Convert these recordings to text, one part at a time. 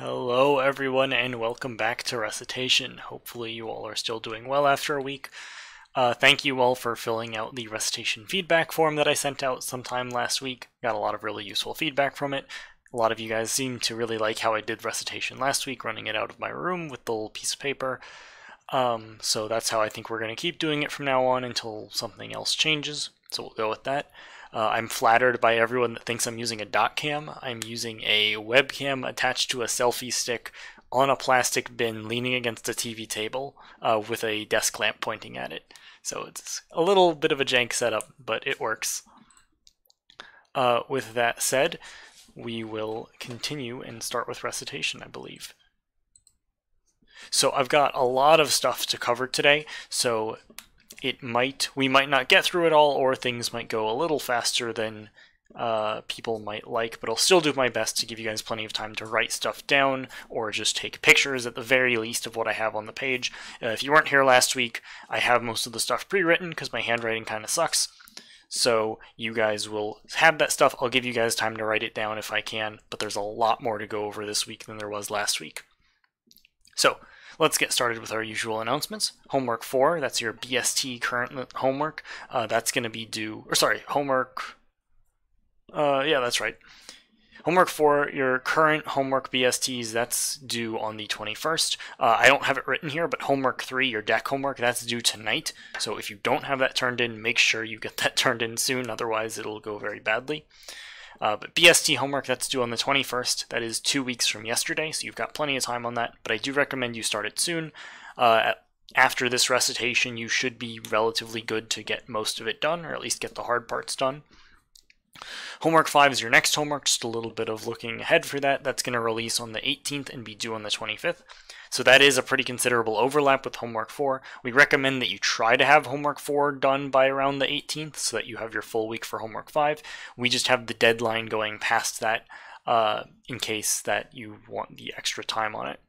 Hello, everyone, and welcome back to Recitation. Hopefully, you all are still doing well after a week. Uh, thank you all for filling out the recitation feedback form that I sent out sometime last week. Got a lot of really useful feedback from it. A lot of you guys seem to really like how I did recitation last week, running it out of my room with the little piece of paper. Um, so that's how I think we're going to keep doing it from now on until something else changes. So we'll go with that. Uh, I'm flattered by everyone that thinks I'm using a doc cam. I'm using a webcam attached to a selfie stick on a plastic bin leaning against a TV table uh, with a desk lamp pointing at it. So it's a little bit of a jank setup, but it works. Uh, with that said, we will continue and start with recitation, I believe. So I've got a lot of stuff to cover today, so it might we might not get through it all, or things might go a little faster than uh, people might like, but I'll still do my best to give you guys plenty of time to write stuff down or just take pictures at the very least of what I have on the page. Uh, if you weren't here last week, I have most of the stuff pre-written because my handwriting kind of sucks. So you guys will have that stuff. I'll give you guys time to write it down if I can, but there's a lot more to go over this week than there was last week. So Let's get started with our usual announcements. Homework 4, that's your BST current homework. Uh, that's going to be due, or sorry, homework, uh, yeah, that's right. Homework 4, your current homework BSTs, that's due on the 21st. Uh, I don't have it written here, but homework 3, your deque homework, that's due tonight. So if you don't have that turned in, make sure you get that turned in soon, otherwise it'll go very badly. Uh, but BST homework, that's due on the 21st. That is two weeks from yesterday, so you've got plenty of time on that. But I do recommend you start it soon. Uh, after this recitation, you should be relatively good to get most of it done, or at least get the hard parts done. Homework 5 is your next homework, just a little bit of looking ahead for that. That's going to release on the 18th and be due on the 25th. So that is a pretty considerable overlap with homework 4. We recommend that you try to have homework 4 done by around the 18th so that you have your full week for homework 5. We just have the deadline going past that uh, in case that you want the extra time on it.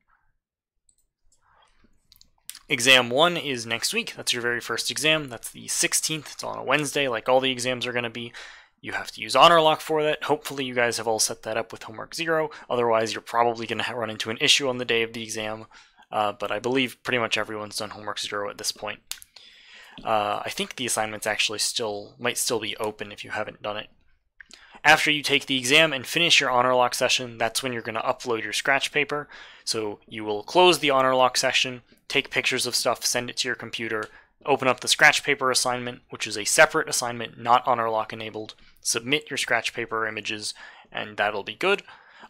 Exam 1 is next week. That's your very first exam. That's the 16th. It's on a Wednesday, like all the exams are going to be. You have to use Honorlock for that. Hopefully you guys have all set that up with homework zero. Otherwise, you're probably going to run into an issue on the day of the exam. Uh, but I believe pretty much everyone's done homework zero at this point. Uh, I think the assignments actually still might still be open if you haven't done it. After you take the exam and finish your Honorlock session, that's when you're going to upload your scratch paper. So you will close the Honorlock session, take pictures of stuff, send it to your computer, open up the scratch paper assignment, which is a separate assignment, not Honorlock enabled, submit your scratch paper images, and that'll be good.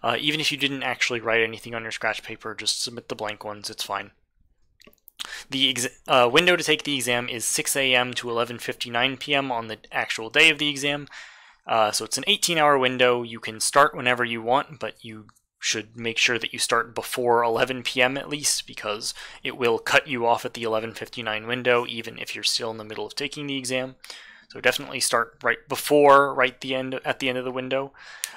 Uh, even if you didn't actually write anything on your scratch paper, just submit the blank ones, it's fine. The uh, window to take the exam is 6 a.m. to 11.59 p.m. on the actual day of the exam. Uh, so it's an 18 hour window. You can start whenever you want, but you should make sure that you start before 11 p.m. at least because it will cut you off at the 11:59 window even if you're still in the middle of taking the exam. So definitely start right before, right the end at the end of the window.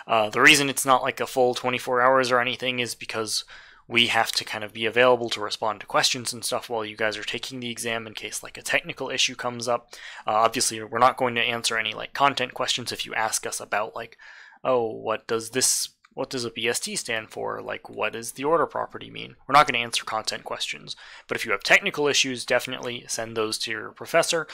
Uh, the reason it's not like a full 24 hours or anything is because we have to kind of be available to respond to questions and stuff while you guys are taking the exam in case like a technical issue comes up. Uh, obviously, we're not going to answer any like content questions if you ask us about like, oh, what does this what does a BST stand for? Like, what does the order property mean? We're not going to answer content questions, but if you have technical issues, definitely send those to your professor.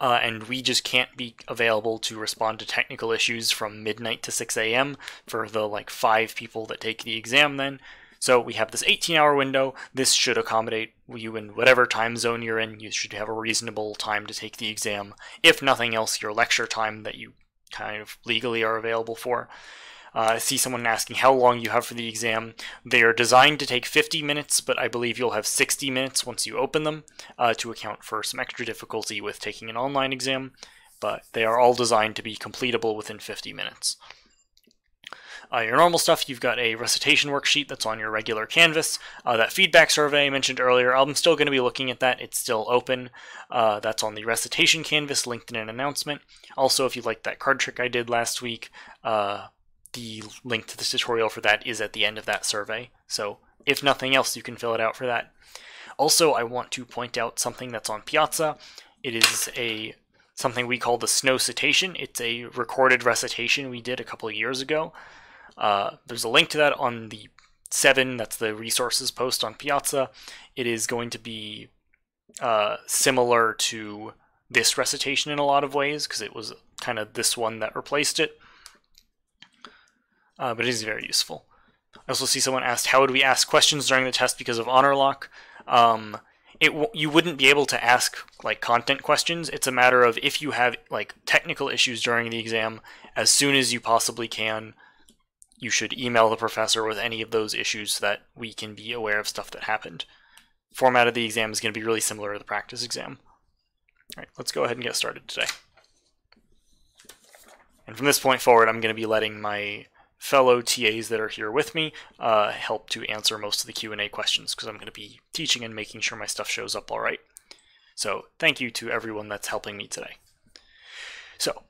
Uh, and we just can't be available to respond to technical issues from midnight to 6 a.m. for the like five people that take the exam then. So we have this 18 hour window. This should accommodate you in whatever time zone you're in. You should have a reasonable time to take the exam. If nothing else, your lecture time that you kind of legally are available for. Uh, I see someone asking how long you have for the exam. They are designed to take 50 minutes, but I believe you'll have 60 minutes once you open them uh, to account for some extra difficulty with taking an online exam, but they are all designed to be completable within 50 minutes. Uh, your normal stuff, you've got a recitation worksheet that's on your regular Canvas. Uh, that feedback survey I mentioned earlier, I'm still going to be looking at that. It's still open. Uh, that's on the recitation Canvas, linked in an announcement. Also, if you like that card trick I did last week, uh, the link to the tutorial for that is at the end of that survey. So if nothing else, you can fill it out for that. Also, I want to point out something that's on Piazza. It is a something we call the Snow Citation. It's a recorded recitation we did a couple of years ago. Uh, there's a link to that on the 7, that's the resources post on Piazza, it is going to be uh, similar to this recitation in a lot of ways, because it was kind of this one that replaced it. Uh, but it is very useful. I also see someone asked, how would we ask questions during the test because of Honorlock? Um, it you wouldn't be able to ask like content questions. It's a matter of if you have like technical issues during the exam, as soon as you possibly can, you should email the professor with any of those issues so that we can be aware of stuff that happened. Format of the exam is going to be really similar to the practice exam. All right, let's go ahead and get started today. And from this point forward, I'm going to be letting my fellow TAs that are here with me uh, help to answer most of the Q&A questions because I'm going to be teaching and making sure my stuff shows up all right. So thank you to everyone that's helping me today. So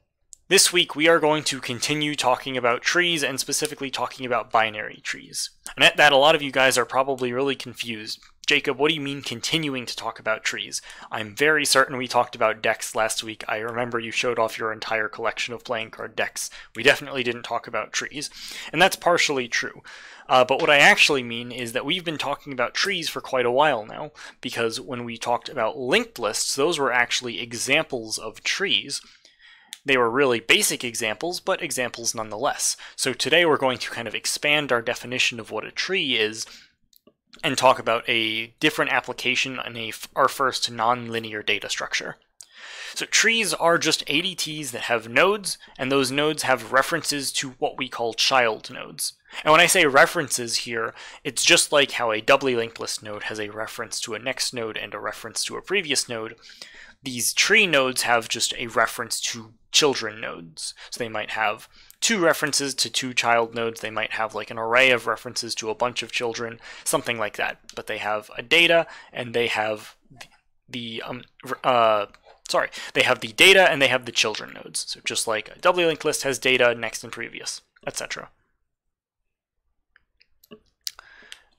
this week we are going to continue talking about trees and specifically talking about binary trees. And at that, a lot of you guys are probably really confused Jacob, what do you mean continuing to talk about trees? I'm very certain we talked about decks last week. I remember you showed off your entire collection of playing card decks. We definitely didn't talk about trees. And that's partially true. Uh, but what I actually mean is that we've been talking about trees for quite a while now, because when we talked about linked lists, those were actually examples of trees. They were really basic examples, but examples nonetheless. So today we're going to kind of expand our definition of what a tree is and talk about a different application in a, our first nonlinear data structure. So trees are just ADTs that have nodes, and those nodes have references to what we call child nodes. And when I say references here, it's just like how a doubly linked list node has a reference to a next node and a reference to a previous node. These tree nodes have just a reference to children nodes. So they might have two references to two child nodes. They might have like an array of references to a bunch of children, something like that. But they have a data and they have the, um, uh, sorry, they have the data and they have the children nodes. So just like a doubly linked list has data, next and previous, etc.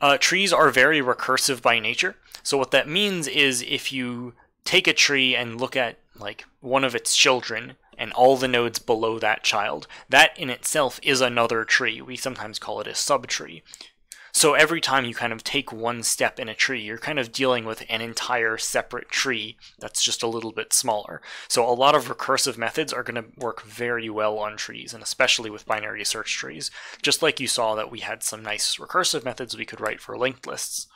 Uh, trees are very recursive by nature. So what that means is if you take a tree and look at like one of its children and all the nodes below that child. That in itself is another tree. We sometimes call it a subtree. So every time you kind of take one step in a tree, you're kind of dealing with an entire separate tree that's just a little bit smaller. So a lot of recursive methods are going to work very well on trees, and especially with binary search trees. Just like you saw that we had some nice recursive methods we could write for linked lists.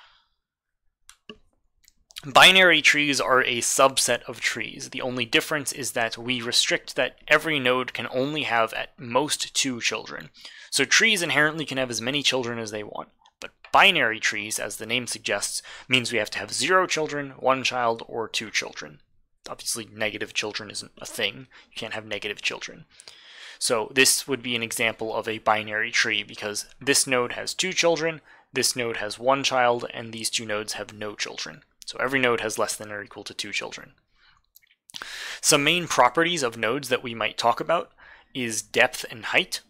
Binary trees are a subset of trees. The only difference is that we restrict that every node can only have at most two children. So trees inherently can have as many children as they want. But binary trees, as the name suggests, means we have to have zero children, one child, or two children. Obviously, negative children isn't a thing. You can't have negative children. So this would be an example of a binary tree because this node has two children, this node has one child, and these two nodes have no children. So every node has less than or equal to two children. Some main properties of nodes that we might talk about is depth and height.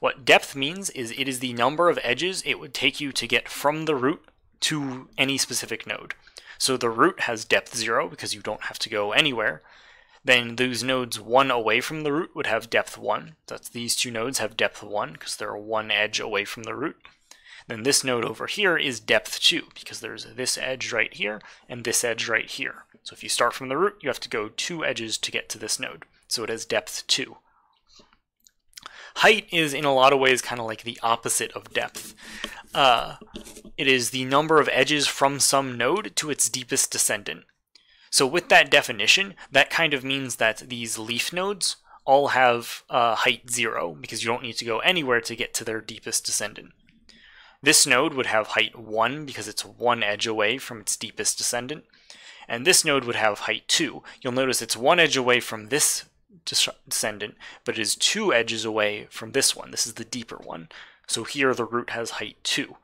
What depth means is it is the number of edges it would take you to get from the root to any specific node. So the root has depth 0 because you don't have to go anywhere. Then those nodes 1 away from the root would have depth 1. That's these two nodes have depth 1 because they're one edge away from the root. Then this node over here is depth 2, because there's this edge right here and this edge right here. So if you start from the root, you have to go two edges to get to this node. So it has depth 2. Height is in a lot of ways kind of like the opposite of depth. Uh, it is the number of edges from some node to its deepest descendant. So with that definition, that kind of means that these leaf nodes all have uh, height 0, because you don't need to go anywhere to get to their deepest descendant. This node would have height 1 because it's one edge away from its deepest descendant, and this node would have height 2. You'll notice it's one edge away from this descendant, but it is two edges away from this one. This is the deeper one. So here the root has height 2.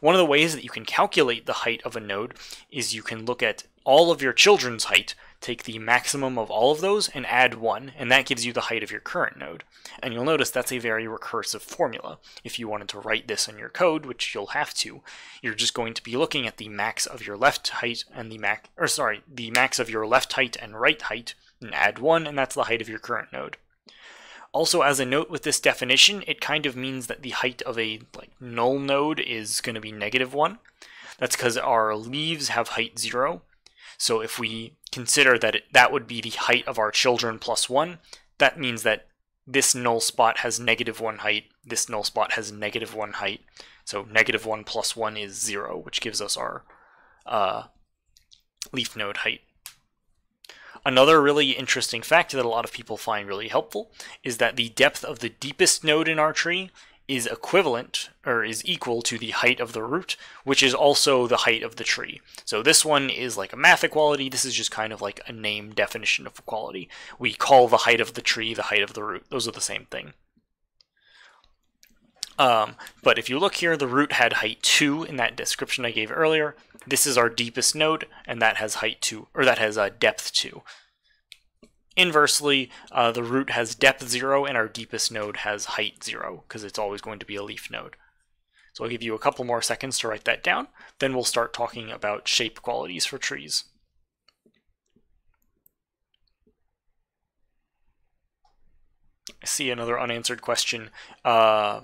One of the ways that you can calculate the height of a node is you can look at all of your children's height take the maximum of all of those and add 1, and that gives you the height of your current node. And you'll notice that's a very recursive formula. If you wanted to write this in your code, which you'll have to, you're just going to be looking at the max of your left height and the max, or sorry, the max of your left height and right height, and add 1, and that's the height of your current node. Also, as a note with this definition, it kind of means that the height of a like null node is going to be negative 1. That's because our leaves have height 0. So if we consider that it, that would be the height of our children plus 1, that means that this null spot has negative 1 height, this null spot has negative 1 height. So negative 1 plus 1 is 0, which gives us our uh, leaf node height. Another really interesting fact that a lot of people find really helpful is that the depth of the deepest node in our tree is equivalent or is equal to the height of the root, which is also the height of the tree. So this one is like a math equality. This is just kind of like a name definition of equality. We call the height of the tree the height of the root. Those are the same thing. Um, but if you look here, the root had height 2 in that description I gave earlier. This is our deepest node, and that has height 2, or that has uh, depth 2. Inversely, uh, the root has depth 0, and our deepest node has height 0, because it's always going to be a leaf node. So I'll give you a couple more seconds to write that down, then we'll start talking about shape qualities for trees. I see another unanswered question. Uh,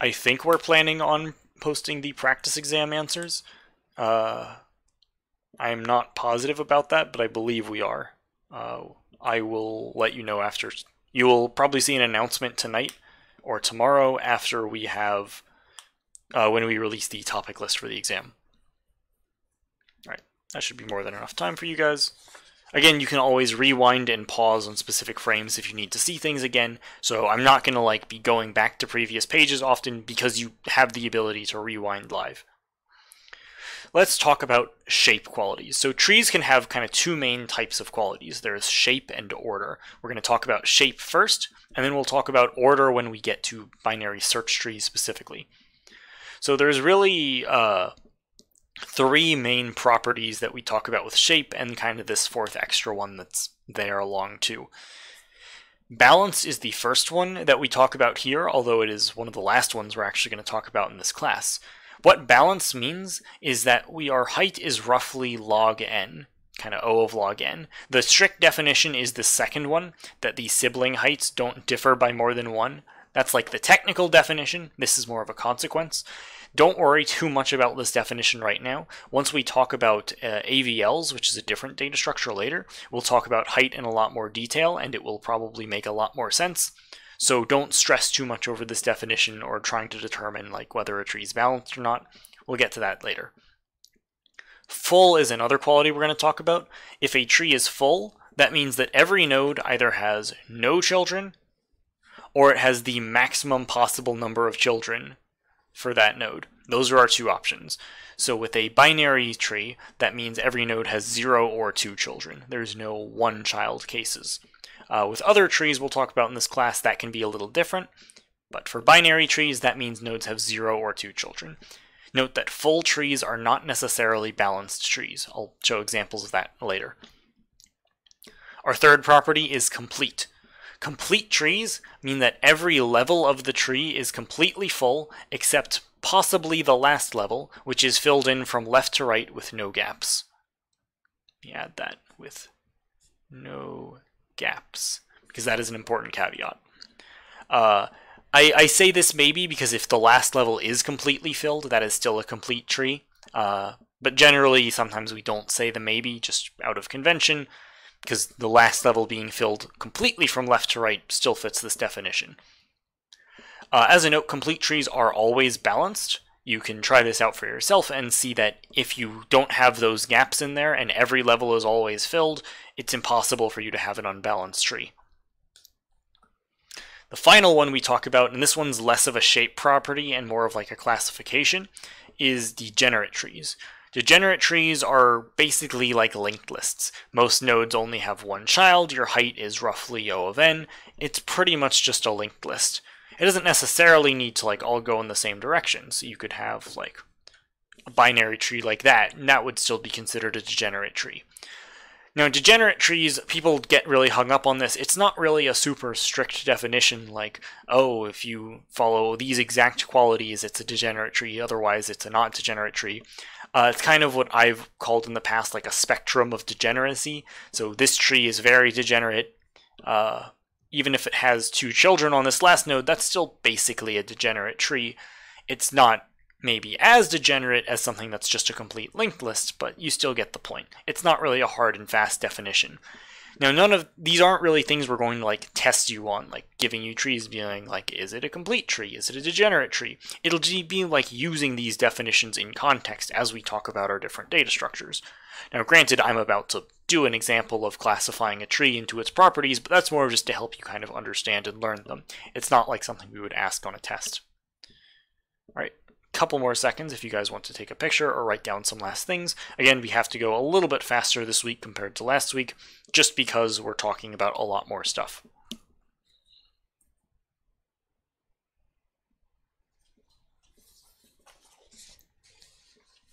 I think we're planning on posting the practice exam answers. Uh, I'm not positive about that, but I believe we are. Uh, I will let you know after. You will probably see an announcement tonight or tomorrow after we have uh, when we release the topic list for the exam. All right, that should be more than enough time for you guys. Again, you can always rewind and pause on specific frames if you need to see things again, so I'm not going to like be going back to previous pages often because you have the ability to rewind live. Let's talk about shape qualities. So trees can have kind of two main types of qualities. There's shape and order. We're going to talk about shape first, and then we'll talk about order when we get to binary search trees specifically. So there's really uh, three main properties that we talk about with shape and kind of this fourth extra one that's there along too. Balance is the first one that we talk about here, although it is one of the last ones we're actually going to talk about in this class. What balance means is that we our height is roughly log n, kind of O of log n. The strict definition is the second one, that the sibling heights don't differ by more than one. That's like the technical definition. This is more of a consequence. Don't worry too much about this definition right now. Once we talk about uh, AVLs, which is a different data structure later, we'll talk about height in a lot more detail and it will probably make a lot more sense. So don't stress too much over this definition or trying to determine like whether a tree is balanced or not. We'll get to that later. Full is another quality we're going to talk about. If a tree is full, that means that every node either has no children or it has the maximum possible number of children for that node. Those are our two options. So with a binary tree, that means every node has zero or two children. There's no one child cases. Uh, with other trees we'll talk about in this class, that can be a little different. But for binary trees, that means nodes have zero or two children. Note that full trees are not necessarily balanced trees. I'll show examples of that later. Our third property is complete. Complete trees mean that every level of the tree is completely full except possibly the last level, which is filled in from left to right with no gaps. Let me add that with no gaps, because that is an important caveat. Uh, I, I, say this maybe because if the last level is completely filled, that is still a complete tree. Uh, but generally, sometimes we don't say the maybe, just out of convention because the last level being filled completely from left to right still fits this definition. Uh, as a note, complete trees are always balanced. You can try this out for yourself and see that if you don't have those gaps in there and every level is always filled, it's impossible for you to have an unbalanced tree. The final one we talk about, and this one's less of a shape property and more of like a classification, is degenerate trees. Degenerate trees are basically like linked lists. Most nodes only have one child, your height is roughly O of n, it's pretty much just a linked list. It doesn't necessarily need to like all go in the same direction, so you could have like a binary tree like that, and that would still be considered a degenerate tree. Now, degenerate trees, people get really hung up on this. It's not really a super strict definition like, oh, if you follow these exact qualities, it's a degenerate tree, otherwise it's a not degenerate tree. Uh, it's kind of what I've called in the past like a spectrum of degeneracy. So this tree is very degenerate. Uh, even if it has two children on this last node, that's still basically a degenerate tree. It's not maybe as degenerate as something that's just a complete linked list, but you still get the point. It's not really a hard and fast definition. Now, none of these aren't really things we're going to like test you on, like giving you trees, being like, is it a complete tree? Is it a degenerate tree? It'll be like using these definitions in context as we talk about our different data structures. Now, granted, I'm about to do an example of classifying a tree into its properties, but that's more just to help you kind of understand and learn them. It's not like something we would ask on a test. Couple more seconds if you guys want to take a picture or write down some last things. Again, we have to go a little bit faster this week compared to last week, just because we're talking about a lot more stuff.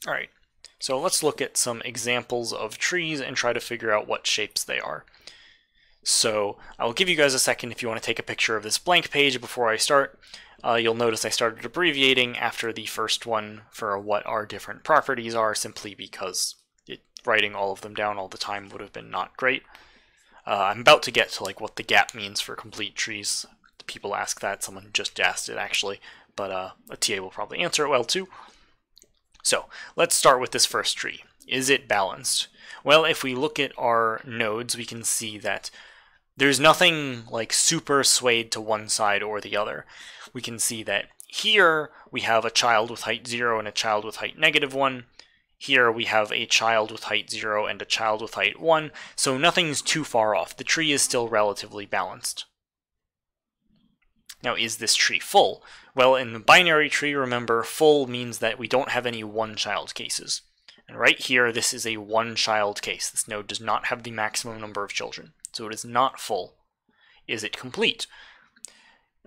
All right, so let's look at some examples of trees and try to figure out what shapes they are. So I will give you guys a second if you want to take a picture of this blank page before I start. Uh, you'll notice I started abbreviating after the first one for what our different properties are, simply because it, writing all of them down all the time would have been not great. Uh, I'm about to get to like what the gap means for complete trees. People ask that, someone just asked it actually, but uh, a TA will probably answer it well too. So let's start with this first tree. Is it balanced? Well, if we look at our nodes, we can see that there's nothing like super swayed to one side or the other. We can see that here we have a child with height 0 and a child with height negative 1. Here we have a child with height 0 and a child with height 1, so nothing's too far off. The tree is still relatively balanced. Now, is this tree full? Well, in the binary tree, remember, full means that we don't have any one-child cases. And right here, this is a one-child case. This node does not have the maximum number of children so it is not full. Is it complete?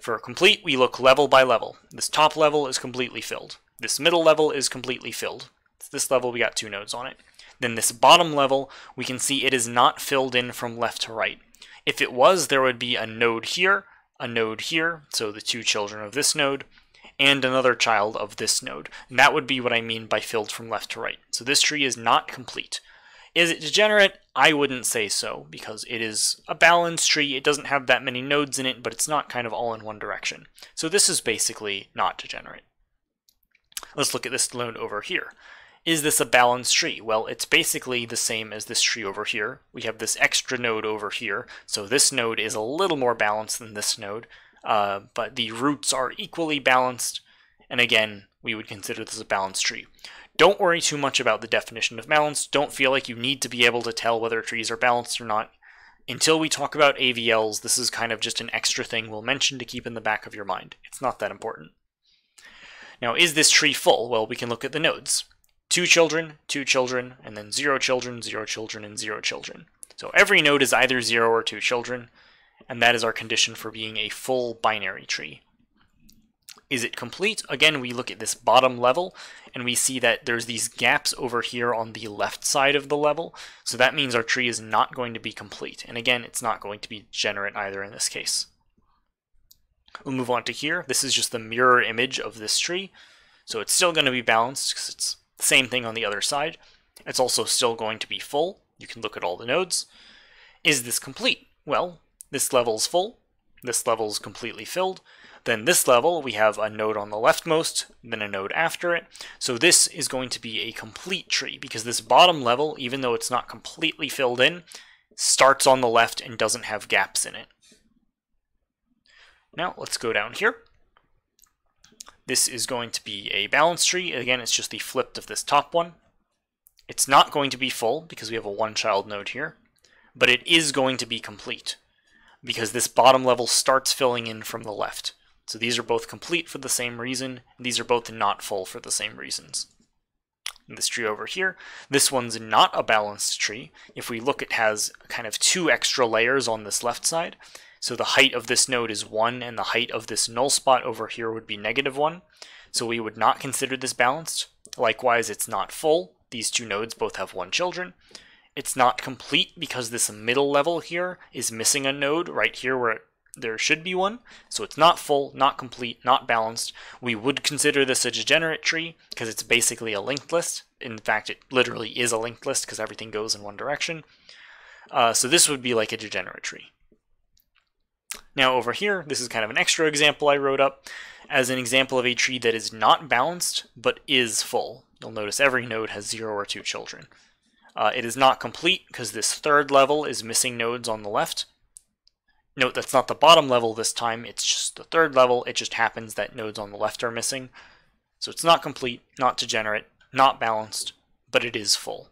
For complete, we look level by level. This top level is completely filled. This middle level is completely filled. This level, we got two nodes on it. Then this bottom level, we can see it is not filled in from left to right. If it was, there would be a node here, a node here, so the two children of this node, and another child of this node. And that would be what I mean by filled from left to right. So this tree is not complete. Is it degenerate? I wouldn't say so, because it is a balanced tree. It doesn't have that many nodes in it, but it's not kind of all in one direction. So this is basically not degenerate. Let's look at this node over here. Is this a balanced tree? Well, it's basically the same as this tree over here. We have this extra node over here, so this node is a little more balanced than this node, uh, but the roots are equally balanced, and again, we would consider this a balanced tree. Don't worry too much about the definition of balance. Don't feel like you need to be able to tell whether trees are balanced or not. Until we talk about AVLs, this is kind of just an extra thing we'll mention to keep in the back of your mind. It's not that important. Now, is this tree full? Well, we can look at the nodes. Two children, two children, and then zero children, zero children, and zero children. So every node is either zero or two children, and that is our condition for being a full binary tree. Is it complete? Again, we look at this bottom level and we see that there's these gaps over here on the left side of the level. So that means our tree is not going to be complete. And again, it's not going to be generate either in this case. We'll move on to here. This is just the mirror image of this tree. So it's still going to be balanced because it's the same thing on the other side. It's also still going to be full. You can look at all the nodes. Is this complete? Well, this level is full. This level is completely filled. Then this level, we have a node on the leftmost, then a node after it. So this is going to be a complete tree because this bottom level, even though it's not completely filled in, starts on the left and doesn't have gaps in it. Now let's go down here. This is going to be a balance tree. Again, it's just the flipped of this top one. It's not going to be full because we have a one-child node here, but it is going to be complete because this bottom level starts filling in from the left. So these are both complete for the same reason, these are both not full for the same reasons. this tree over here, this one's not a balanced tree. If we look, it has kind of two extra layers on this left side. So the height of this node is 1, and the height of this null spot over here would be negative 1. So we would not consider this balanced. Likewise, it's not full. These two nodes both have one children. It's not complete because this middle level here is missing a node right here where there should be one, so it's not full, not complete, not balanced. We would consider this a degenerate tree because it's basically a linked list. In fact, it literally is a linked list because everything goes in one direction. Uh, so this would be like a degenerate tree. Now over here, this is kind of an extra example I wrote up as an example of a tree that is not balanced, but is full. You'll notice every node has zero or two children. Uh, it is not complete because this third level is missing nodes on the left. Note that's not the bottom level this time, it's just the third level. It just happens that nodes on the left are missing. So it's not complete, not degenerate, not balanced, but it is full.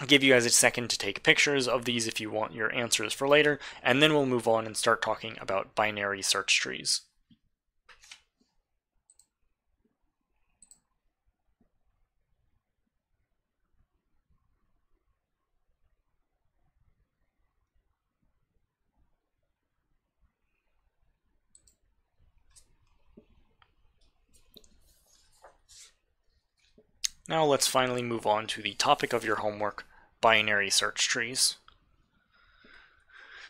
I'll give you guys a second to take pictures of these if you want your answers for later, and then we'll move on and start talking about binary search trees. Now let's finally move on to the topic of your homework, binary search trees.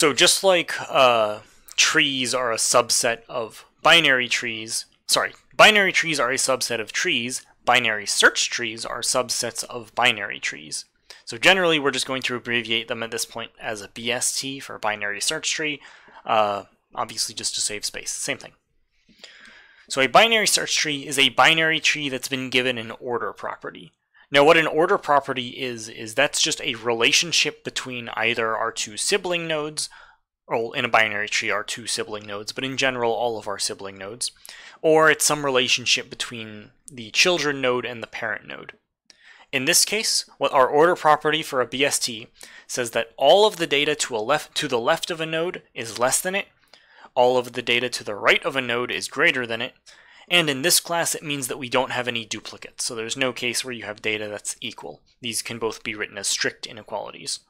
So just like uh, trees are a subset of binary trees, sorry, binary trees are a subset of trees, binary search trees are subsets of binary trees. So generally we're just going to abbreviate them at this point as a BST for binary search tree, uh, obviously just to save space, same thing. So a binary search tree is a binary tree that's been given an order property. Now what an order property is, is that's just a relationship between either our two sibling nodes, or in a binary tree our two sibling nodes, but in general all of our sibling nodes, or it's some relationship between the children node and the parent node. In this case, what our order property for a BST says that all of the data to, left, to the left of a node is less than it, all of the data to the right of a node is greater than it, and in this class it means that we don't have any duplicates, so there's no case where you have data that's equal. These can both be written as strict inequalities.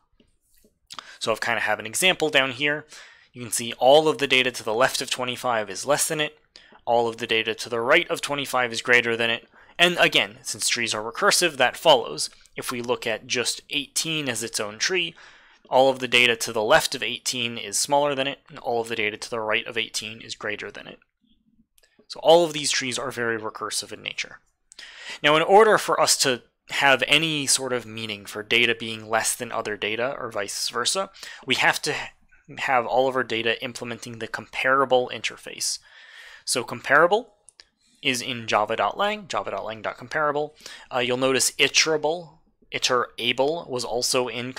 So I've kind of have an example down here. You can see all of the data to the left of 25 is less than it, all of the data to the right of 25 is greater than it, and again, since trees are recursive, that follows. If we look at just 18 as its own tree, all of the data to the left of 18 is smaller than it, and all of the data to the right of 18 is greater than it. So all of these trees are very recursive in nature. Now in order for us to have any sort of meaning for data being less than other data, or vice versa, we have to have all of our data implementing the comparable interface. So comparable is in java.lang, java.lang.comparable. Uh, you'll notice iterable, iterable was also in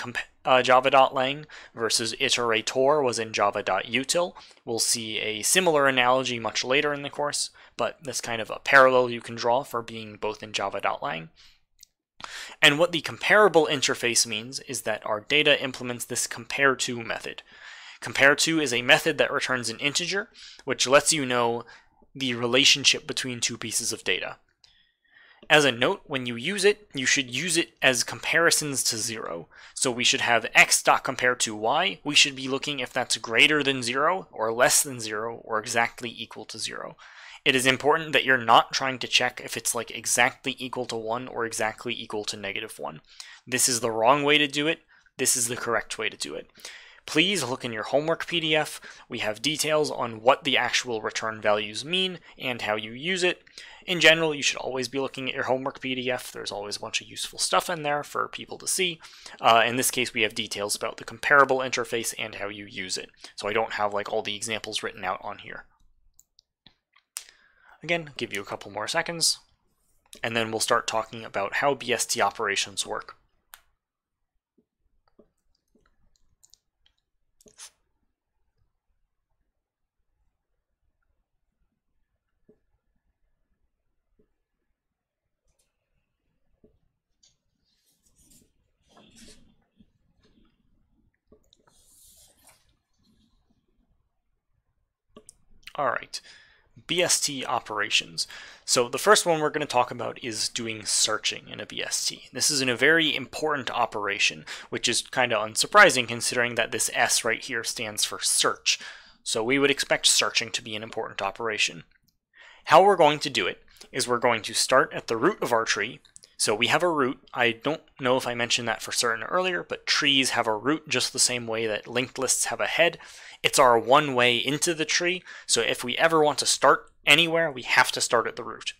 uh, java.lang versus iterator was in java.util. We'll see a similar analogy much later in the course, but that's kind of a parallel you can draw for being both in java.lang. And what the comparable interface means is that our data implements this compare to method. Compare to is a method that returns an integer, which lets you know the relationship between two pieces of data. As a note, when you use it, you should use it as comparisons to 0. So we should have x.compare to y. We should be looking if that's greater than 0, or less than 0, or exactly equal to 0. It is important that you're not trying to check if it's like exactly equal to 1 or exactly equal to negative 1. This is the wrong way to do it. This is the correct way to do it. Please look in your homework PDF. We have details on what the actual return values mean and how you use it. In general, you should always be looking at your homework PDF. There's always a bunch of useful stuff in there for people to see. Uh, in this case, we have details about the comparable interface and how you use it. So I don't have like all the examples written out on here. Again, give you a couple more seconds, and then we'll start talking about how BST operations work. All right, BST operations. So the first one we're going to talk about is doing searching in a BST. This is in a very important operation, which is kind of unsurprising considering that this S right here stands for search. So we would expect searching to be an important operation. How we're going to do it is we're going to start at the root of our tree. So we have a root. I don't know if I mentioned that for certain earlier, but trees have a root just the same way that linked lists have a head. It's our one way into the tree, so if we ever want to start anywhere, we have to start at the root.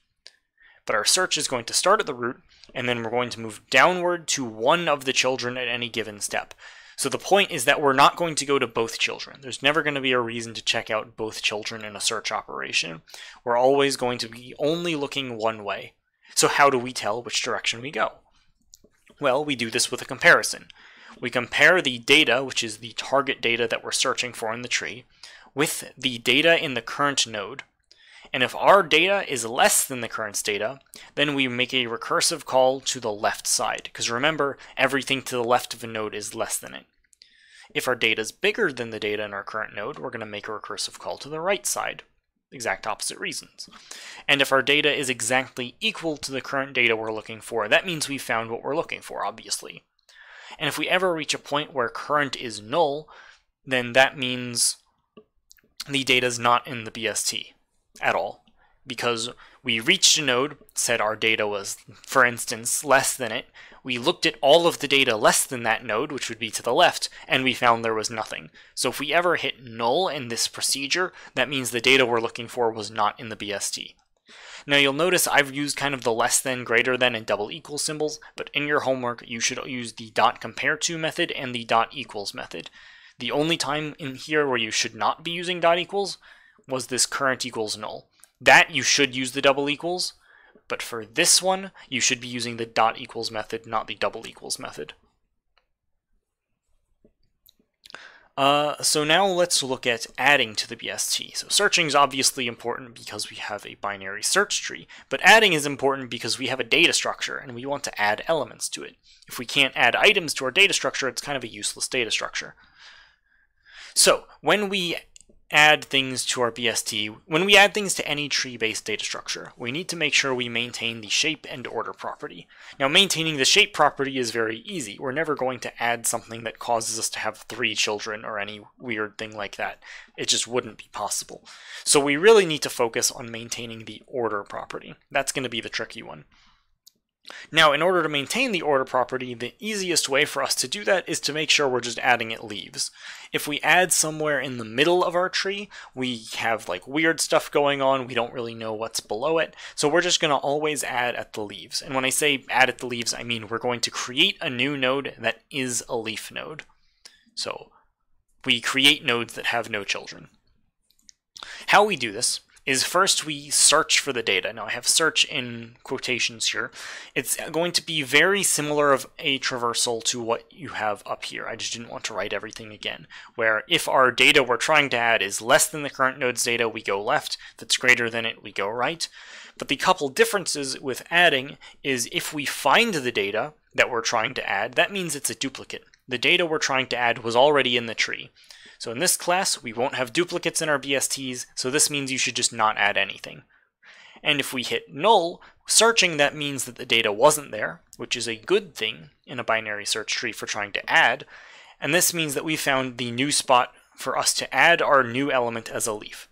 But our search is going to start at the root, and then we're going to move downward to one of the children at any given step. So the point is that we're not going to go to both children. There's never going to be a reason to check out both children in a search operation. We're always going to be only looking one way. So how do we tell which direction we go? Well, we do this with a comparison. We compare the data, which is the target data that we're searching for in the tree, with the data in the current node. And if our data is less than the current data, then we make a recursive call to the left side, because remember, everything to the left of a node is less than it. If our data is bigger than the data in our current node, we're going to make a recursive call to the right side. Exact opposite reasons. And if our data is exactly equal to the current data we're looking for, that means we found what we're looking for, obviously. And if we ever reach a point where current is null, then that means the data is not in the BST at all because we reached a node, said our data was, for instance, less than it. We looked at all of the data less than that node, which would be to the left, and we found there was nothing. So if we ever hit null in this procedure, that means the data we're looking for was not in the BST. Now you'll notice I've used kind of the less than, greater than, and double equal symbols, but in your homework you should use the dot compare to method and the dot equals method. The only time in here where you should not be using dot equals was this current equals null. That you should use the double equals, but for this one, you should be using the dot equals method, not the double equals method. Uh, so now let's look at adding to the BST. So searching is obviously important because we have a binary search tree, but adding is important because we have a data structure and we want to add elements to it. If we can't add items to our data structure, it's kind of a useless data structure. So when we add things to our BST, when we add things to any tree-based data structure, we need to make sure we maintain the shape and order property. Now maintaining the shape property is very easy. We're never going to add something that causes us to have three children or any weird thing like that. It just wouldn't be possible. So we really need to focus on maintaining the order property. That's going to be the tricky one. Now, in order to maintain the order property, the easiest way for us to do that is to make sure we're just adding it leaves. If we add somewhere in the middle of our tree, we have like weird stuff going on, we don't really know what's below it, so we're just going to always add at the leaves. And when I say add at the leaves, I mean we're going to create a new node that is a leaf node. So we create nodes that have no children. How we do this is first we search for the data. Now I have search in quotations here. It's going to be very similar of a traversal to what you have up here. I just didn't want to write everything again. Where if our data we're trying to add is less than the current node's data, we go left. If it's greater than it, we go right. But the couple differences with adding is if we find the data that we're trying to add, that means it's a duplicate. The data we're trying to add was already in the tree. So in this class, we won't have duplicates in our BSTs, so this means you should just not add anything. And if we hit null, searching that means that the data wasn't there, which is a good thing in a binary search tree for trying to add, and this means that we found the new spot for us to add our new element as a leaf.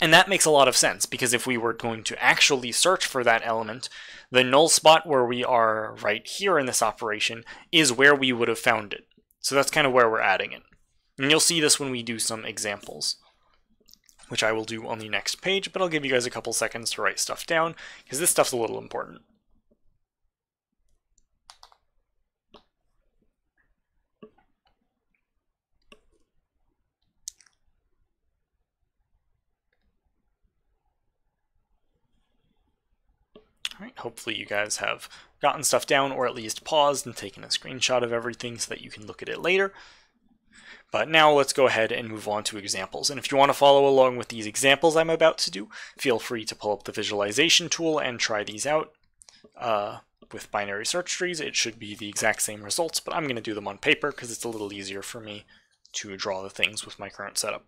And that makes a lot of sense, because if we were going to actually search for that element, the null spot where we are right here in this operation is where we would have found it. So that's kind of where we're adding it. And you'll see this when we do some examples, which I will do on the next page, but I'll give you guys a couple seconds to write stuff down, because this stuff's a little important. Alright, hopefully you guys have gotten stuff down or at least paused and taken a screenshot of everything so that you can look at it later. But now let's go ahead and move on to examples. And if you want to follow along with these examples I'm about to do, feel free to pull up the visualization tool and try these out. Uh, with binary search trees, it should be the exact same results, but I'm going to do them on paper because it's a little easier for me to draw the things with my current setup.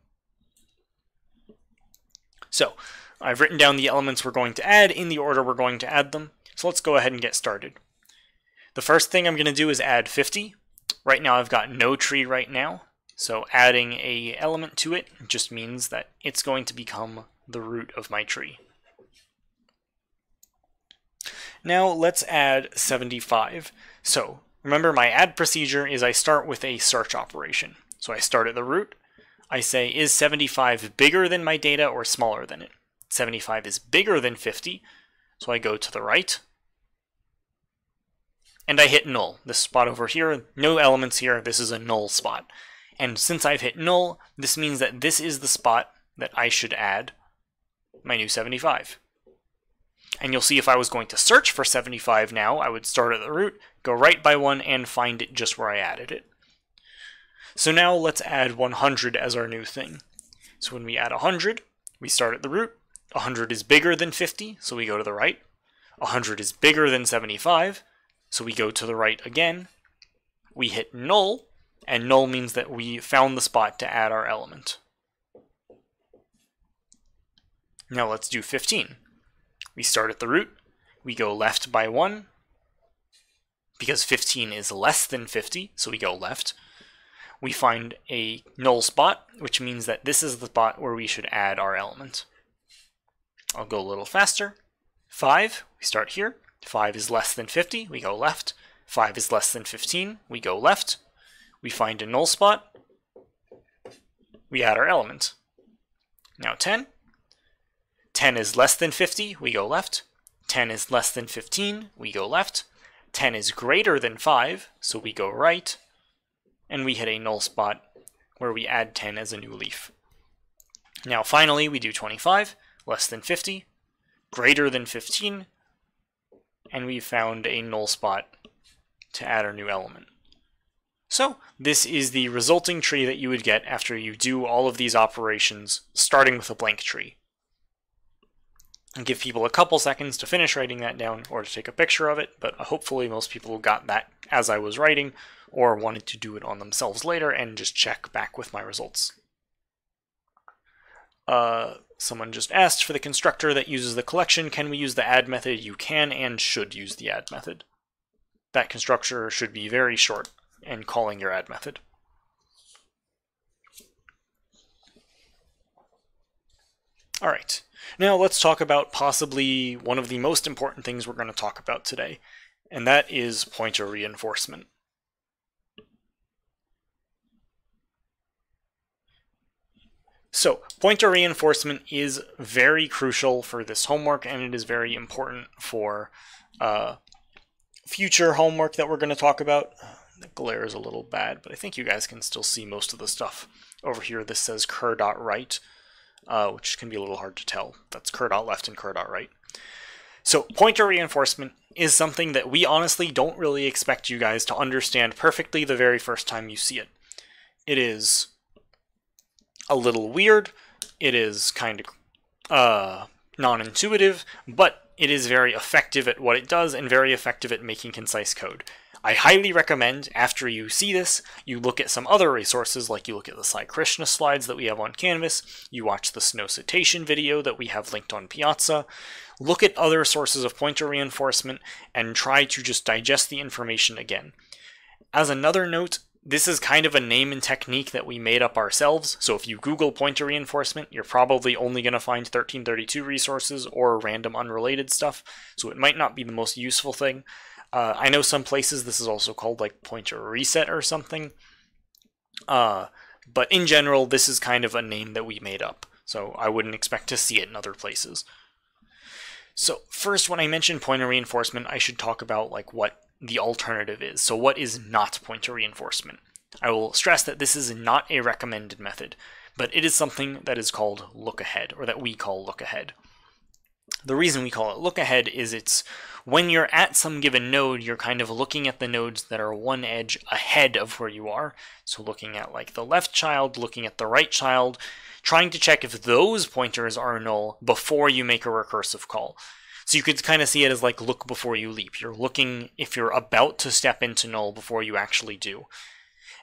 So, I've written down the elements we're going to add in the order we're going to add them, so let's go ahead and get started. The first thing I'm going to do is add 50. Right now I've got no tree right now, so adding a element to it just means that it's going to become the root of my tree. Now let's add 75. So remember my add procedure is I start with a search operation. So I start at the root. I say, is 75 bigger than my data or smaller than it? 75 is bigger than 50, so I go to the right. and I hit null. This spot over here, no elements here, this is a null spot. And since I've hit null, this means that this is the spot that I should add my new 75. And you'll see if I was going to search for 75 now, I would start at the root, go right by one, and find it just where I added it. So now let's add 100 as our new thing. So when we add 100, we start at the root. 100 is bigger than 50, so we go to the right. 100 is bigger than 75, so we go to the right again. We hit null, and null means that we found the spot to add our element. Now let's do 15. We start at the root, we go left by 1, because 15 is less than 50, so we go left. We find a null spot, which means that this is the spot where we should add our element. I'll go a little faster. 5, we start here. 5 is less than 50, we go left. 5 is less than 15, we go left. We find a null spot, we add our element. Now 10, 10 is less than 50, we go left. 10 is less than 15, we go left. 10 is greater than 5, so we go right. And we hit a null spot where we add 10 as a new leaf. Now finally, we do 25, less than 50, greater than 15, and we found a null spot to add our new element. So this is the resulting tree that you would get after you do all of these operations, starting with a blank tree and give people a couple seconds to finish writing that down or to take a picture of it, but hopefully most people got that as I was writing or wanted to do it on themselves later and just check back with my results. Uh, someone just asked for the constructor that uses the collection, can we use the add method? You can and should use the add method. That constructor should be very short and calling your add method. All right, now let's talk about possibly one of the most important things we're going to talk about today, and that is pointer reinforcement. So, pointer reinforcement is very crucial for this homework, and it is very important for uh, future homework that we're going to talk about. The glare is a little bad, but I think you guys can still see most of the stuff over here. This says cur.right uh, which can be a little hard to tell. That's cur.left and cur.right. So pointer reinforcement is something that we honestly don't really expect you guys to understand perfectly the very first time you see it. It is a little weird, it is kind of uh, non-intuitive, but it is very effective at what it does and very effective at making concise code. I highly recommend, after you see this, you look at some other resources, like you look at the Sai Krishna slides that we have on Canvas, you watch the snow citation video that we have linked on Piazza, look at other sources of pointer reinforcement, and try to just digest the information again. As another note, this is kind of a name and technique that we made up ourselves, so if you Google pointer reinforcement, you're probably only going to find 1332 resources or random unrelated stuff, so it might not be the most useful thing. Uh, I know some places this is also called like pointer reset or something. Uh, but in general, this is kind of a name that we made up, so I wouldn't expect to see it in other places. So first, when I mention pointer reinforcement, I should talk about like what the alternative is. So what is not pointer reinforcement? I will stress that this is not a recommended method, but it is something that is called look ahead, or that we call look ahead. The reason we call it look ahead is it's when you're at some given node, you're kind of looking at the nodes that are one edge ahead of where you are. So looking at like the left child, looking at the right child, trying to check if those pointers are null before you make a recursive call. So you could kind of see it as like look before you leap. You're looking if you're about to step into null before you actually do.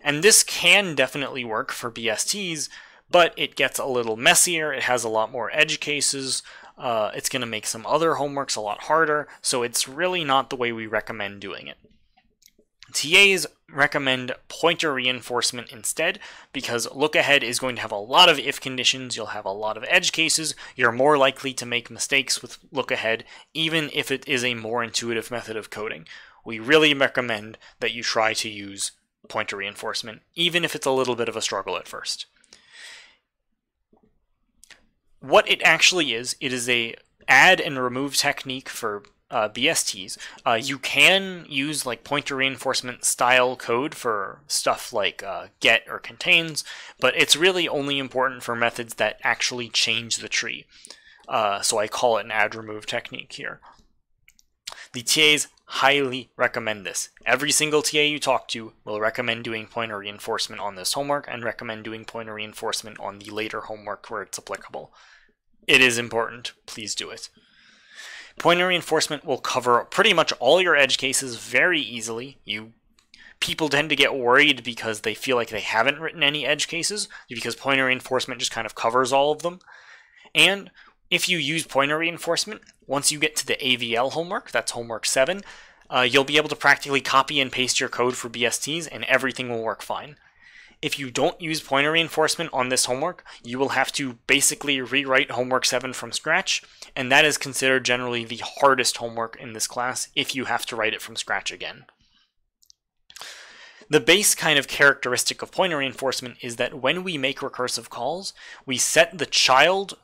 And this can definitely work for BSTs, but it gets a little messier. It has a lot more edge cases. Uh, it's going to make some other homeworks a lot harder, so it's really not the way we recommend doing it. TAs recommend pointer reinforcement instead because look ahead is going to have a lot of if conditions, you'll have a lot of edge cases, you're more likely to make mistakes with look ahead even if it is a more intuitive method of coding. We really recommend that you try to use pointer reinforcement even if it's a little bit of a struggle at first what it actually is, it is a add and remove technique for uh, BSTs, uh, you can use like pointer reinforcement style code for stuff like uh, get or contains, but it's really only important for methods that actually change the tree. Uh, so I call it an add remove technique here. The TAs highly recommend this. Every single TA you talk to will recommend doing pointer reinforcement on this homework and recommend doing pointer reinforcement on the later homework where it's applicable. It is important. Please do it. Pointer reinforcement will cover pretty much all your edge cases very easily. You people tend to get worried because they feel like they haven't written any edge cases because pointer reinforcement just kind of covers all of them. And if you use pointer reinforcement, once you get to the AVL homework, that's homework 7, uh, you'll be able to practically copy and paste your code for BSTs and everything will work fine. If you don't use pointer reinforcement on this homework, you will have to basically rewrite homework 7 from scratch, and that is considered generally the hardest homework in this class if you have to write it from scratch again. The base kind of characteristic of pointer reinforcement is that when we make recursive calls, we set the child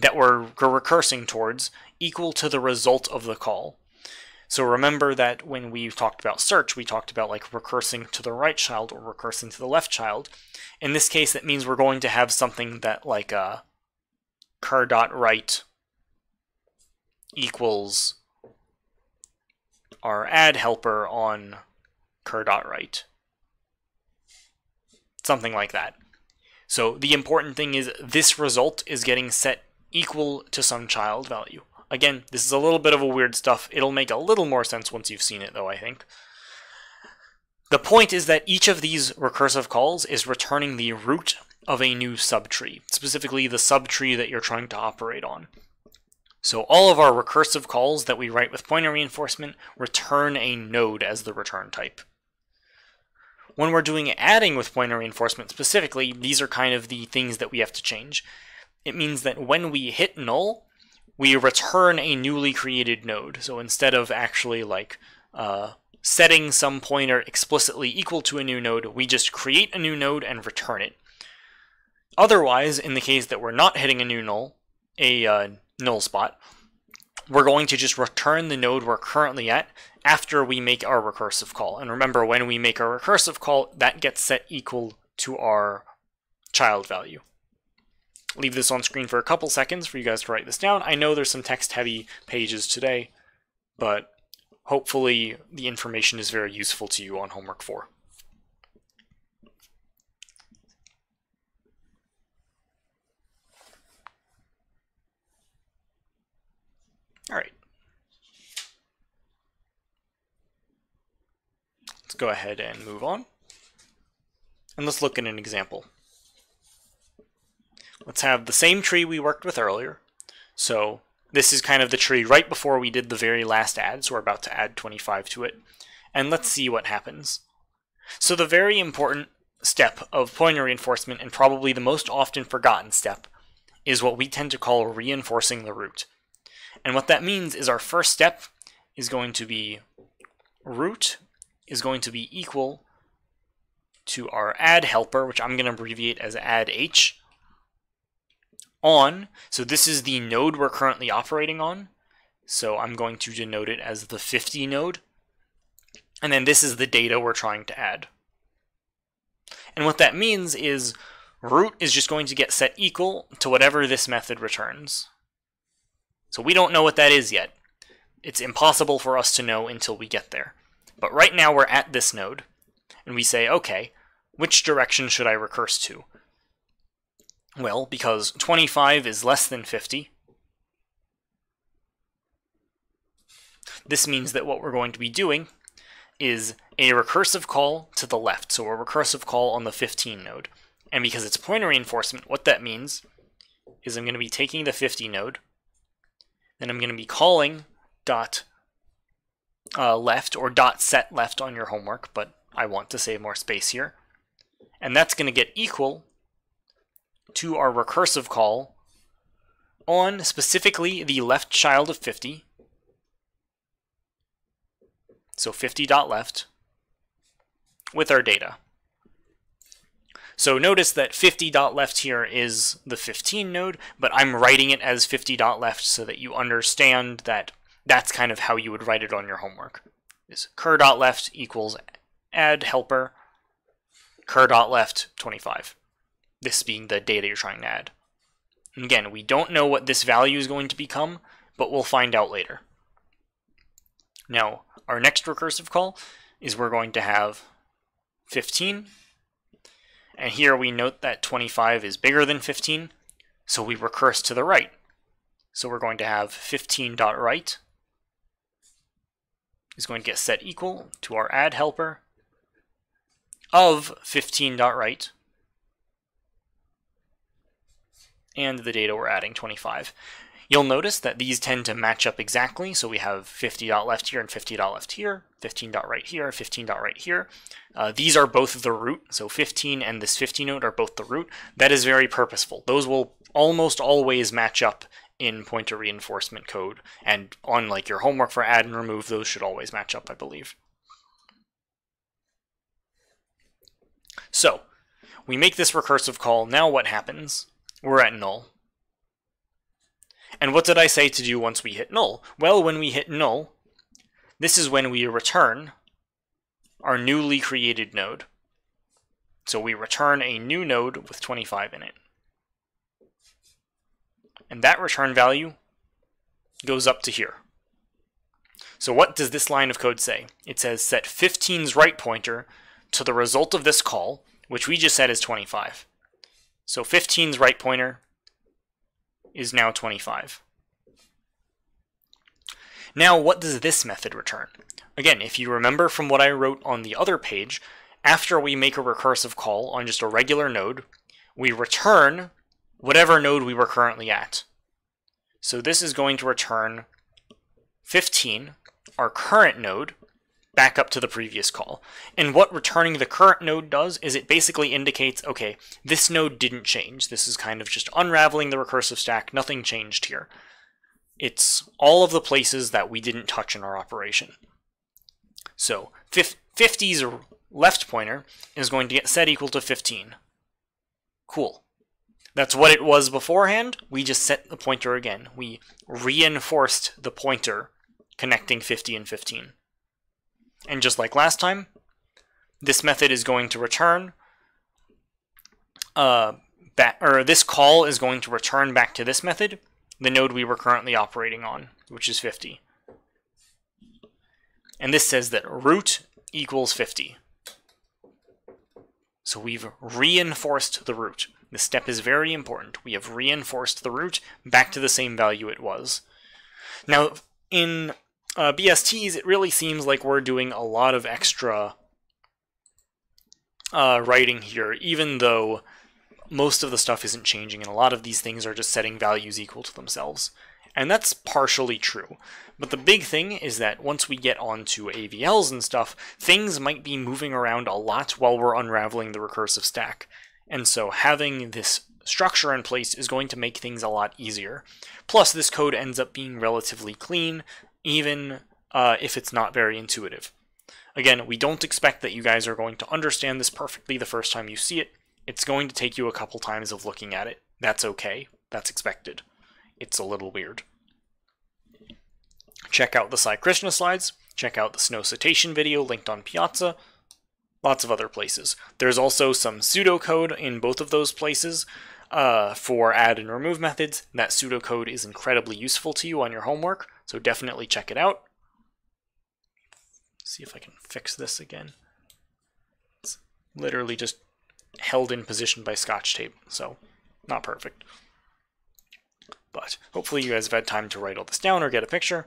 that we're recursing towards equal to the result of the call. So remember that when we talked about search, we talked about like recursing to the right child or recursing to the left child. In this case, that means we're going to have something that like uh, cur dot right equals our add helper on cur dot right. Something like that. So the important thing is this result is getting set equal to some child value. Again, this is a little bit of a weird stuff. It'll make a little more sense once you've seen it, though, I think. The point is that each of these recursive calls is returning the root of a new subtree, specifically the subtree that you're trying to operate on. So all of our recursive calls that we write with pointer reinforcement return a node as the return type. When we're doing adding with pointer reinforcement specifically, these are kind of the things that we have to change. It means that when we hit null, we return a newly created node. So instead of actually like uh, setting some pointer explicitly equal to a new node, we just create a new node and return it. Otherwise, in the case that we're not hitting a new null, a uh, null spot, we're going to just return the node we're currently at after we make our recursive call. And remember, when we make our recursive call, that gets set equal to our child value leave this on screen for a couple seconds for you guys to write this down. I know there's some text heavy pages today, but hopefully the information is very useful to you on homework 4. All right. Let's go ahead and move on. And let's look at an example. Let's have the same tree we worked with earlier. So this is kind of the tree right before we did the very last add, so we're about to add 25 to it. And let's see what happens. So the very important step of pointer reinforcement, and probably the most often forgotten step, is what we tend to call reinforcing the root. And what that means is our first step is going to be root is going to be equal to our add helper, which I'm going to abbreviate as add h, on. So this is the node we're currently operating on. So I'm going to denote it as the 50 node. And then this is the data we're trying to add. And what that means is root is just going to get set equal to whatever this method returns. So we don't know what that is yet. It's impossible for us to know until we get there. But right now we're at this node, and we say, okay, which direction should I recurse to? Well, because 25 is less than 50, this means that what we're going to be doing is a recursive call to the left, so a recursive call on the 15 node. And because it's pointer reinforcement, what that means is I'm going to be taking the 50 node, then I'm going to be calling dot uh, left or dot set left on your homework, but I want to save more space here. And that's going to get equal to our recursive call on specifically the left child of 50. So 50 dot left with our data. So notice that 50 dot left here is the 15 node, but I'm writing it as 50 dot left so that you understand that that's kind of how you would write it on your homework. Is cur.left equals add helper cur.left 25. This being the data you're trying to add. And again, we don't know what this value is going to become, but we'll find out later. Now, our next recursive call is we're going to have 15. And here we note that 25 is bigger than 15, so we recurse to the right. So we're going to have 15.right is going to get set equal to our add helper of 15.right and the data we're adding 25. You'll notice that these tend to match up exactly, so we have 50 dot left here and 50 dot left here, 15 dot right here, 15 dot right here. Uh, these are both the root, so 15 and this 50 node are both the root. That is very purposeful. Those will almost always match up in pointer reinforcement code, and on like your homework for add and remove, those should always match up, I believe. So, we make this recursive call, now what happens? We're at null. And what did I say to do once we hit null? Well, when we hit null, this is when we return our newly created node. So we return a new node with 25 in it. And that return value goes up to here. So what does this line of code say? It says set 15's right pointer to the result of this call, which we just said is 25. So 15's right pointer is now 25. Now, what does this method return? Again, if you remember from what I wrote on the other page, after we make a recursive call on just a regular node, we return whatever node we were currently at. So this is going to return 15, our current node, back up to the previous call. And what returning the current node does is it basically indicates, okay, this node didn't change. This is kind of just unraveling the recursive stack. Nothing changed here. It's all of the places that we didn't touch in our operation. So 50's left pointer is going to get set equal to 15. Cool. That's what it was beforehand. We just set the pointer again. We reinforced the pointer connecting 50 and 15. And just like last time, this method is going to return uh, back, or this call is going to return back to this method, the node we were currently operating on, which is 50. And this says that root equals 50. So we've reinforced the root. This step is very important. We have reinforced the root back to the same value it was. Now, in uh, BSTs, it really seems like we're doing a lot of extra uh, writing here, even though most of the stuff isn't changing, and a lot of these things are just setting values equal to themselves. And that's partially true. But the big thing is that once we get onto AVLs and stuff, things might be moving around a lot while we're unraveling the recursive stack. And so having this structure in place is going to make things a lot easier. Plus, this code ends up being relatively clean, even uh, if it's not very intuitive. Again, we don't expect that you guys are going to understand this perfectly the first time you see it. It's going to take you a couple times of looking at it. That's okay. That's expected. It's a little weird. Check out the Sai Krishna slides. Check out the Snow Citation video linked on Piazza. Lots of other places. There's also some pseudocode in both of those places uh, for add and remove methods. That pseudocode is incredibly useful to you on your homework. So definitely check it out. See if I can fix this again. It's literally just held in position by scotch tape, so not perfect. But hopefully you guys have had time to write all this down or get a picture.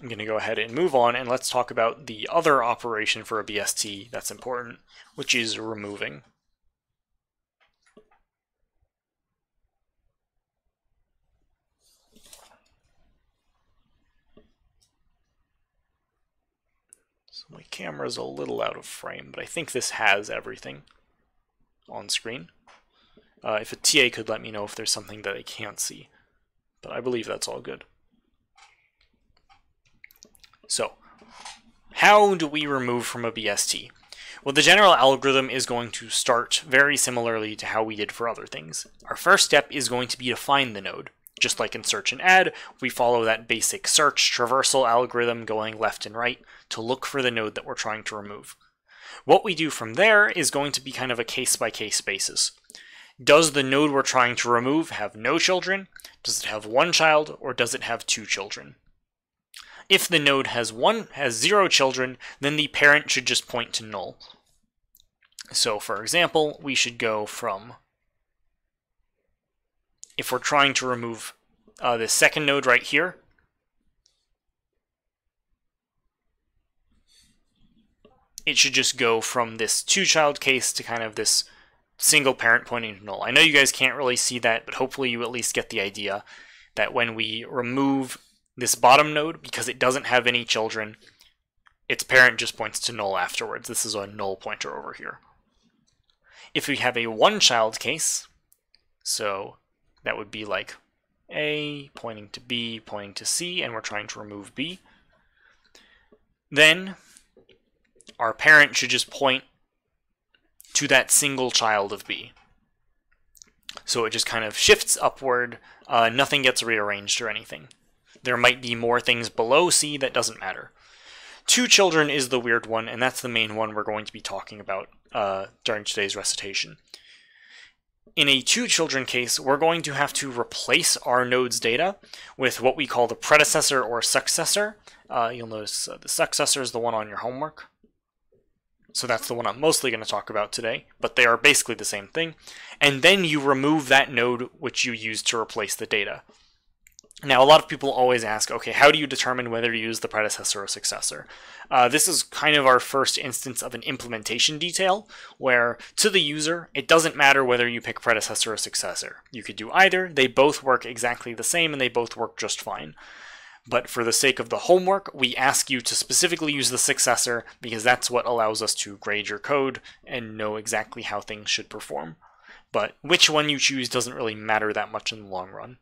I'm going to go ahead and move on, and let's talk about the other operation for a BST that's important, which is removing. My camera's a little out of frame, but I think this has everything on screen. Uh, if a TA could let me know if there's something that I can't see. But I believe that's all good. So, how do we remove from a BST? Well, the general algorithm is going to start very similarly to how we did for other things. Our first step is going to be to find the node. Just like in search and add, we follow that basic search traversal algorithm going left and right to look for the node that we're trying to remove. What we do from there is going to be kind of a case by case basis. Does the node we're trying to remove have no children? Does it have one child or does it have two children? If the node has one has zero children, then the parent should just point to null. So for example, we should go from if we're trying to remove uh, the second node right here, it should just go from this two-child case to kind of this single parent pointing to null. I know you guys can't really see that, but hopefully you at least get the idea that when we remove this bottom node, because it doesn't have any children, its parent just points to null afterwards. This is a null pointer over here. If we have a one-child case, so that would be like A pointing to B pointing to C, and we're trying to remove B, then our parent should just point to that single child of B. So it just kind of shifts upward, uh, nothing gets rearranged or anything. There might be more things below C that doesn't matter. Two children is the weird one, and that's the main one we're going to be talking about uh, during today's recitation. In a two children case, we're going to have to replace our node's data with what we call the predecessor or successor. Uh, you'll notice uh, the successor is the one on your homework. So that's the one I'm mostly going to talk about today, but they are basically the same thing. And then you remove that node which you used to replace the data. Now, a lot of people always ask, okay, how do you determine whether to use the predecessor or successor? Uh, this is kind of our first instance of an implementation detail, where to the user, it doesn't matter whether you pick predecessor or successor. You could do either, they both work exactly the same, and they both work just fine. But for the sake of the homework, we ask you to specifically use the successor because that's what allows us to grade your code and know exactly how things should perform. But which one you choose doesn't really matter that much in the long run.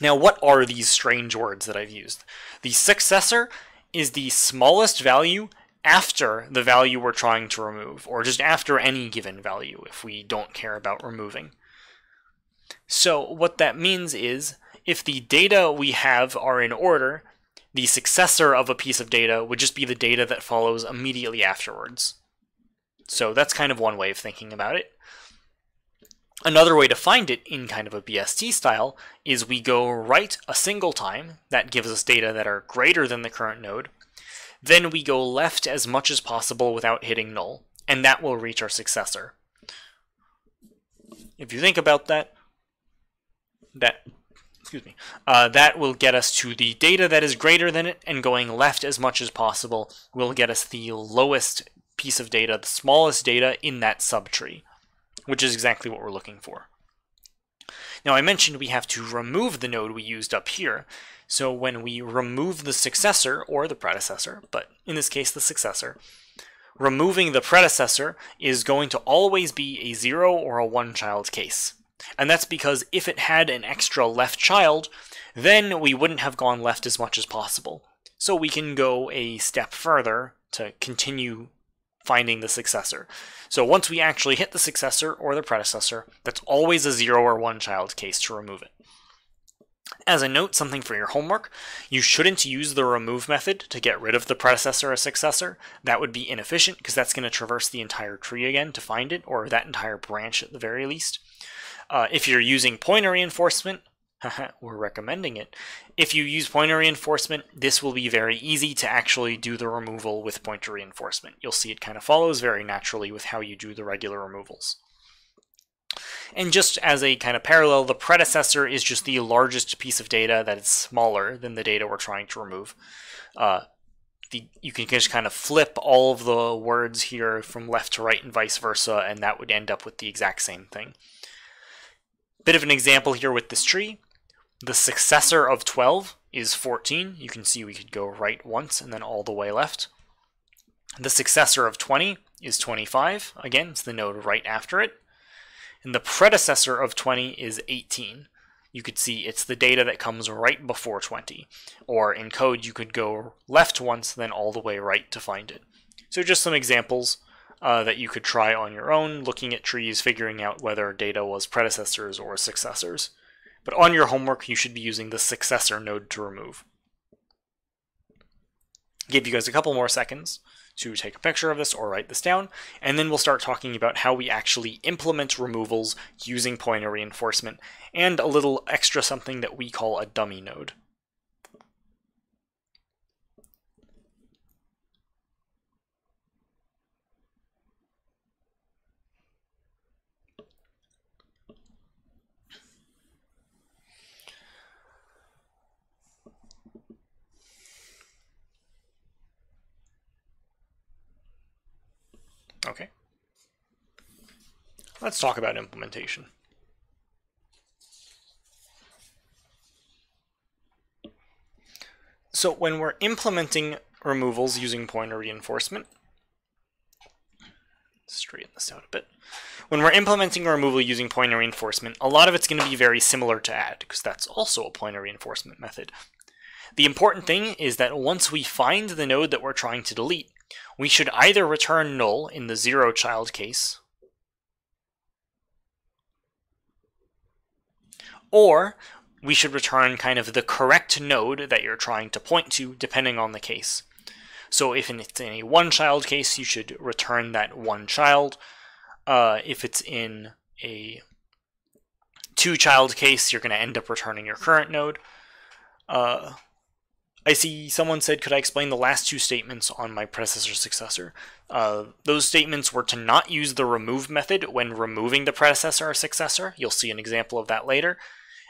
Now, what are these strange words that I've used? The successor is the smallest value after the value we're trying to remove, or just after any given value if we don't care about removing. So what that means is if the data we have are in order, the successor of a piece of data would just be the data that follows immediately afterwards. So that's kind of one way of thinking about it. Another way to find it in kind of a BST style is we go right a single time, that gives us data that are greater than the current node, then we go left as much as possible without hitting null, and that will reach our successor. If you think about that, that excuse me, uh, that will get us to the data that is greater than it, and going left as much as possible will get us the lowest piece of data, the smallest data in that subtree, which is exactly what we're looking for. Now I mentioned we have to remove the node we used up here, so when we remove the successor, or the predecessor, but in this case the successor, removing the predecessor is going to always be a zero or a one child case. And that's because if it had an extra left child, then we wouldn't have gone left as much as possible. So we can go a step further to continue finding the successor. So once we actually hit the successor or the predecessor, that's always a zero or one child case to remove it. As a note, something for your homework, you shouldn't use the remove method to get rid of the predecessor or successor. That would be inefficient because that's going to traverse the entire tree again to find it, or that entire branch at the very least. Uh, if you're using pointer reinforcement, we're recommending it. If you use pointer reinforcement, this will be very easy to actually do the removal with pointer reinforcement. You'll see it kind of follows very naturally with how you do the regular removals. And just as a kind of parallel, the predecessor is just the largest piece of data that is smaller than the data we're trying to remove. Uh, the, you can just kind of flip all of the words here from left to right and vice versa, and that would end up with the exact same thing. Bit of an example here with this tree. The successor of 12 is 14. You can see we could go right once and then all the way left. The successor of 20 is 25. Again, it's the node right after it. And the predecessor of 20 is 18. You could see it's the data that comes right before 20. Or in code, you could go left once, then all the way right to find it. So just some examples uh, that you could try on your own, looking at trees, figuring out whether data was predecessors or successors. But on your homework, you should be using the successor node to remove. Give you guys a couple more seconds to take a picture of this or write this down, and then we'll start talking about how we actually implement removals using pointer reinforcement, and a little extra something that we call a dummy node. Okay. Let's talk about implementation. So when we're implementing removals using pointer reinforcement, straighten this out a bit. When we're implementing a removal using pointer reinforcement, a lot of it's going to be very similar to add, because that's also a pointer reinforcement method. The important thing is that once we find the node that we're trying to delete, we should either return null in the zero child case, or we should return kind of the correct node that you're trying to point to, depending on the case. So if it's in a one child case, you should return that one child. Uh, if it's in a two child case, you're going to end up returning your current node. Uh, I see someone said, could I explain the last two statements on my predecessor successor? Uh, those statements were to not use the remove method when removing the predecessor or successor. You'll see an example of that later.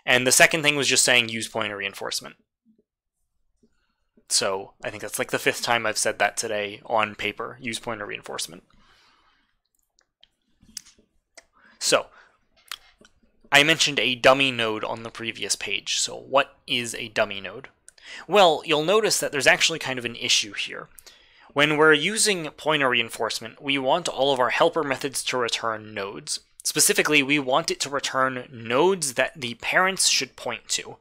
And the second thing was just saying use pointer reinforcement. So I think that's like the fifth time I've said that today on paper, use pointer reinforcement. So I mentioned a dummy node on the previous page. So what is a dummy node? Well, you'll notice that there's actually kind of an issue here. When we're using pointer reinforcement, we want all of our helper methods to return nodes. Specifically, we want it to return nodes that the parents should point to.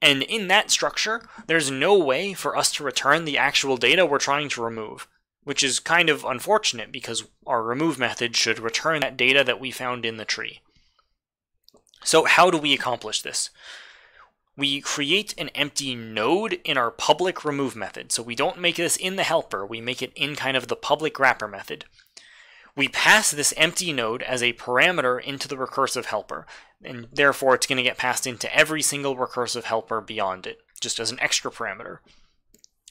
And in that structure, there's no way for us to return the actual data we're trying to remove, which is kind of unfortunate because our remove method should return that data that we found in the tree. So how do we accomplish this? We create an empty node in our public remove method. So we don't make this in the helper, we make it in kind of the public wrapper method. We pass this empty node as a parameter into the recursive helper, and therefore it's going to get passed into every single recursive helper beyond it, just as an extra parameter.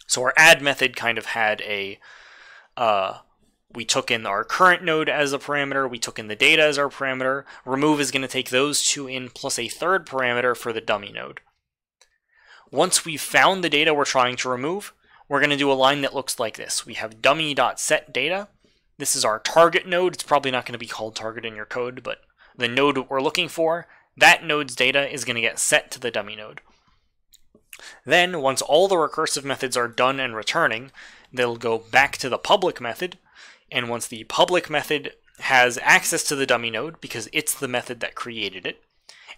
So our add method kind of had a, uh, we took in our current node as a parameter, we took in the data as our parameter, remove is going to take those two in plus a third parameter for the dummy node. Once we've found the data we're trying to remove, we're going to do a line that looks like this. We have dummy.setData. This is our target node. It's probably not going to be called target in your code, but the node we're looking for, that node's data is going to get set to the dummy node. Then, once all the recursive methods are done and returning, they'll go back to the public method, and once the public method has access to the dummy node, because it's the method that created it,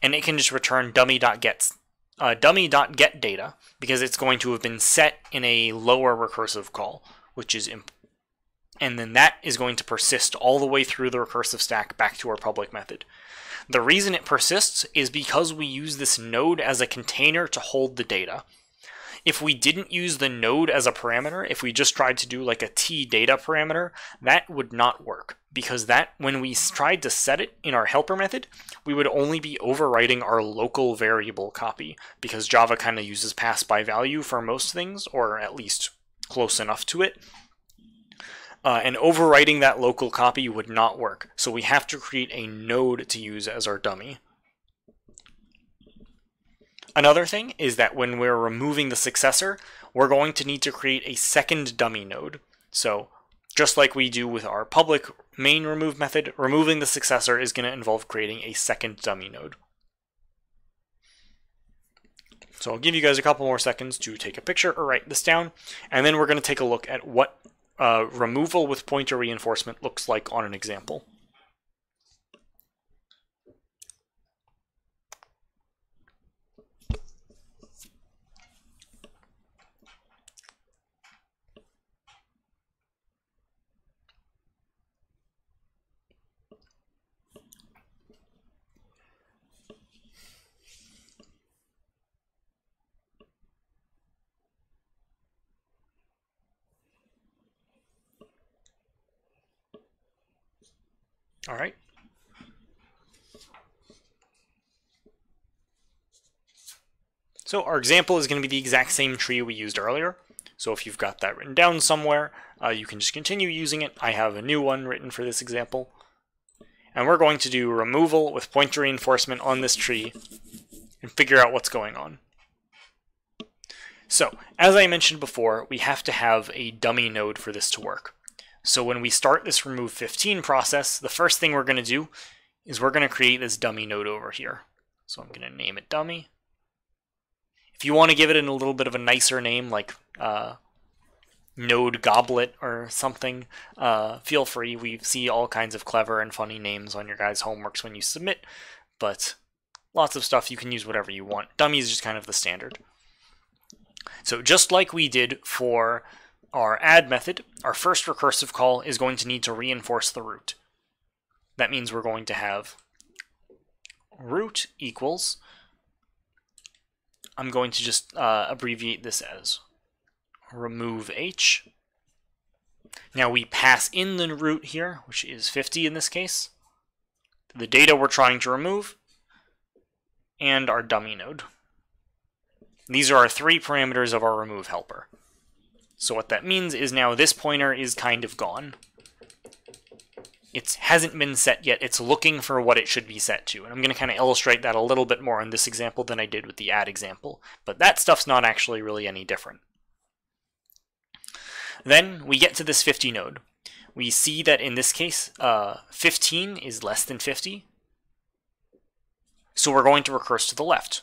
and it can just return dummy.get uh, dummy.get data because it's going to have been set in a lower recursive call, which is and then that is going to persist all the way through the recursive stack back to our public method. The reason it persists is because we use this node as a container to hold the data. If we didn't use the node as a parameter, if we just tried to do like a t data parameter, that would not work because that when we tried to set it in our helper method, we would only be overwriting our local variable copy because Java kind of uses pass by value for most things, or at least close enough to it. Uh, and overwriting that local copy would not work, so we have to create a node to use as our dummy. Another thing is that when we're removing the successor, we're going to need to create a second dummy node. So just like we do with our public main remove method, removing the successor is going to involve creating a second dummy node. So I'll give you guys a couple more seconds to take a picture or write this down, and then we're going to take a look at what uh, removal with pointer reinforcement looks like on an example. All right. So our example is going to be the exact same tree we used earlier. So if you've got that written down somewhere, uh, you can just continue using it. I have a new one written for this example. And we're going to do removal with pointer reinforcement on this tree and figure out what's going on. So, as I mentioned before, we have to have a dummy node for this to work. So when we start this remove 15 process, the first thing we're going to do is we're going to create this dummy node over here. So I'm going to name it dummy. If you want to give it a little bit of a nicer name, like uh, node goblet or something, uh, feel free. We see all kinds of clever and funny names on your guys' homeworks when you submit, but lots of stuff you can use whatever you want. Dummy is just kind of the standard. So just like we did for our add method, our first recursive call is going to need to reinforce the root. That means we're going to have root equals, I'm going to just uh, abbreviate this as remove h. Now we pass in the root here, which is 50 in this case, the data we're trying to remove, and our dummy node. These are our three parameters of our remove helper. So what that means is now this pointer is kind of gone. It hasn't been set yet. It's looking for what it should be set to. And I'm going to kind of illustrate that a little bit more in this example than I did with the add example. But that stuff's not actually really any different. Then we get to this 50 node. We see that in this case, uh, 15 is less than 50. So we're going to recurse to the left,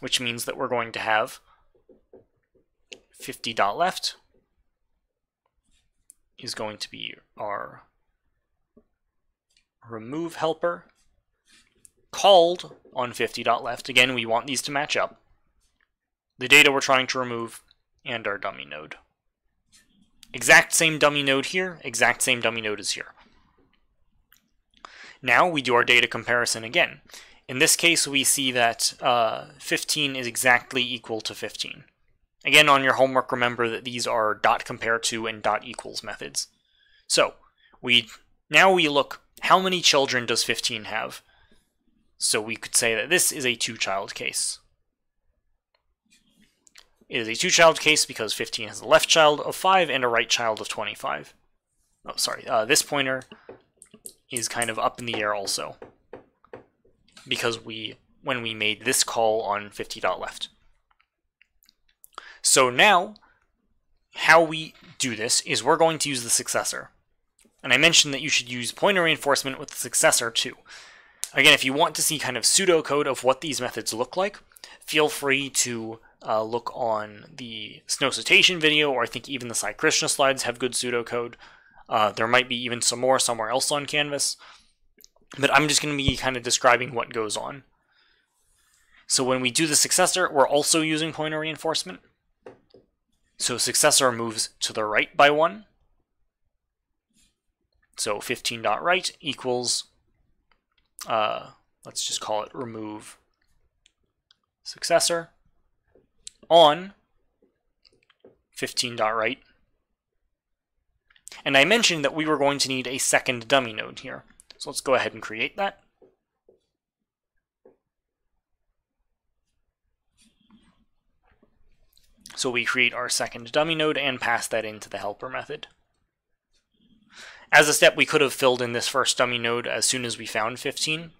which means that we're going to have 50 dot left is going to be our remove helper called on 50 dot left. Again, we want these to match up. The data we're trying to remove and our dummy node. Exact same dummy node here, exact same dummy node is here. Now we do our data comparison again. In this case, we see that uh, 15 is exactly equal to 15. Again, on your homework, remember that these are dot compare to and dot equals methods. So, we now we look, how many children does 15 have? So we could say that this is a two-child case. It is a two-child case because 15 has a left child of 5 and a right child of 25. Oh, sorry. Uh, this pointer is kind of up in the air also because we when we made this call on 50 dot left. So now, how we do this is we're going to use the successor. And I mentioned that you should use pointer reinforcement with the successor too. Again, if you want to see kind of pseudocode of what these methods look like, feel free to uh, look on the snow citation video, or I think even the Sai Krishna slides have good pseudocode. Uh, there might be even some more somewhere else on Canvas. But I'm just going to be kind of describing what goes on. So when we do the successor, we're also using pointer reinforcement. So successor moves to the right by 1. So 15 dot right equals, uh, let's just call it remove successor on 15 dot right. And I mentioned that we were going to need a second dummy node here. So let's go ahead and create that. So we create our second dummy node and pass that into the helper method. As a step, we could have filled in this first dummy node as soon as we found 15.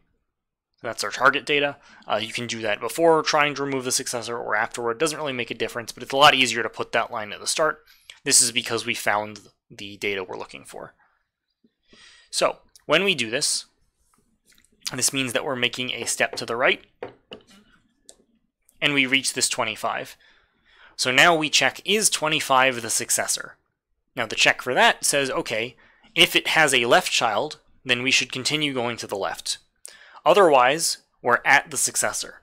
That's our target data. Uh, you can do that before trying to remove the successor or afterward. It doesn't really make a difference, but it's a lot easier to put that line at the start. This is because we found the data we're looking for. So when we do this, this means that we're making a step to the right, and we reach this 25. So now we check, is 25 the successor? Now the check for that says, okay, if it has a left child, then we should continue going to the left. Otherwise, we're at the successor.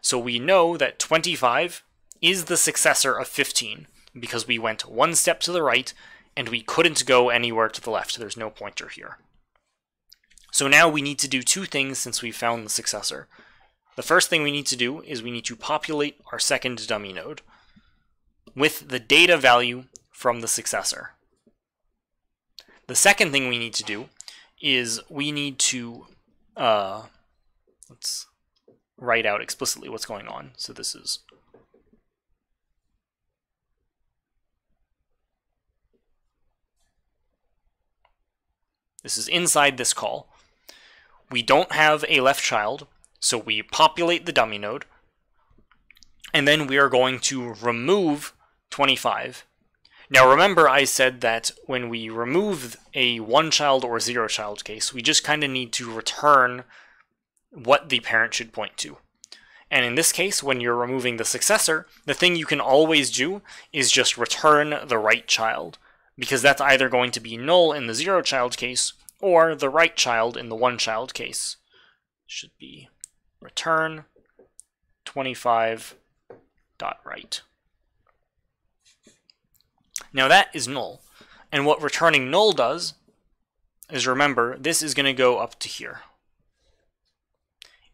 So we know that 25 is the successor of 15 because we went one step to the right and we couldn't go anywhere to the left. There's no pointer here. So now we need to do two things since we found the successor. The first thing we need to do is we need to populate our second dummy node with the data value from the successor. The second thing we need to do is we need to uh, let's write out explicitly what's going on. So this is This is inside this call. We don't have a left child, so we populate the dummy node, and then we are going to remove 25. Now remember I said that when we remove a one child or zero child case, we just kind of need to return what the parent should point to. And in this case, when you're removing the successor, the thing you can always do is just return the right child, because that's either going to be null in the zero child case, or the right child in the one child case. Should be return 25 dot right. Now that is null. And what returning null does is remember, this is going to go up to here.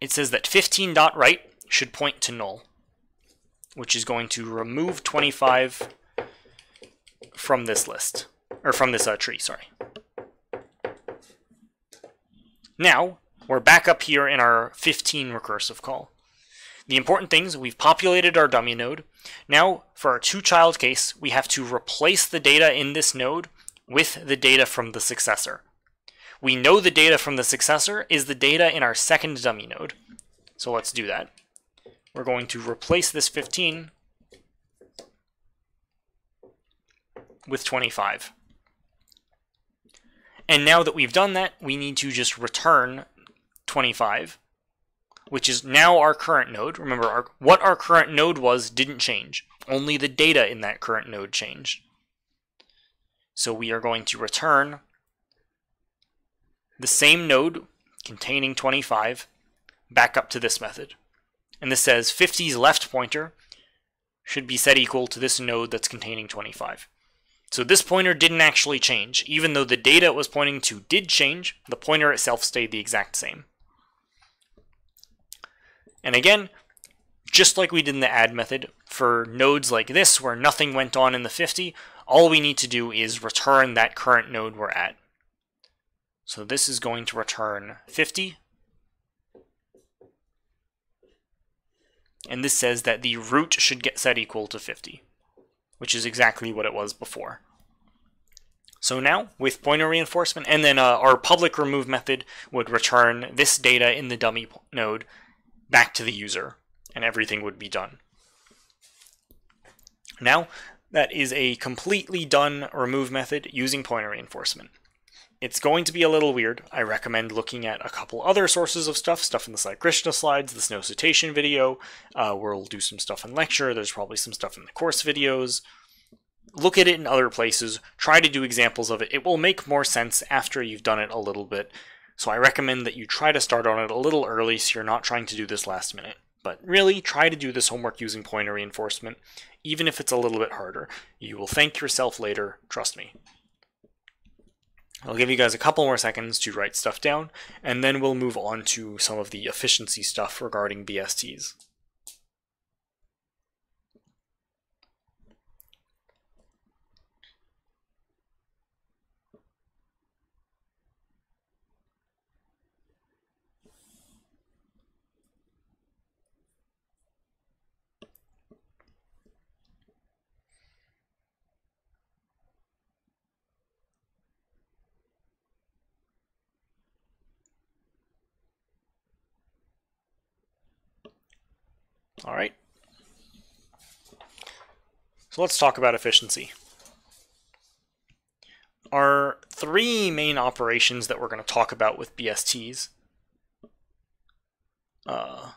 It says that 15 dot right should point to null, which is going to remove 25 from this list, or from this uh, tree, sorry. Now, we're back up here in our 15 recursive call. The important things, we've populated our dummy node. Now, for our two-child case, we have to replace the data in this node with the data from the successor. We know the data from the successor is the data in our second dummy node. So let's do that. We're going to replace this 15 with 25. And now that we've done that, we need to just return 25 which is now our current node. Remember, our, what our current node was didn't change. Only the data in that current node changed. So we are going to return the same node containing 25 back up to this method. And this says 50's left pointer should be set equal to this node that's containing 25. So this pointer didn't actually change. Even though the data it was pointing to did change, the pointer itself stayed the exact same. And again, just like we did in the add method, for nodes like this where nothing went on in the 50, all we need to do is return that current node we're at. So this is going to return 50. And this says that the root should get set equal to 50, which is exactly what it was before. So now, with pointer reinforcement, and then uh, our public remove method would return this data in the dummy node back to the user, and everything would be done. Now, that is a completely done remove method using pointer reinforcement. It's going to be a little weird. I recommend looking at a couple other sources of stuff, stuff in the Sai Krishna slides, the snow citation video, uh, we'll do some stuff in lecture, there's probably some stuff in the course videos. Look at it in other places, try to do examples of it. It will make more sense after you've done it a little bit, so I recommend that you try to start on it a little early so you're not trying to do this last minute. But really, try to do this homework using pointer reinforcement, even if it's a little bit harder. You will thank yourself later, trust me. I'll give you guys a couple more seconds to write stuff down, and then we'll move on to some of the efficiency stuff regarding BSTs. All right. So let's talk about efficiency. Our three main operations that we're going to talk about with BSTs. Uh,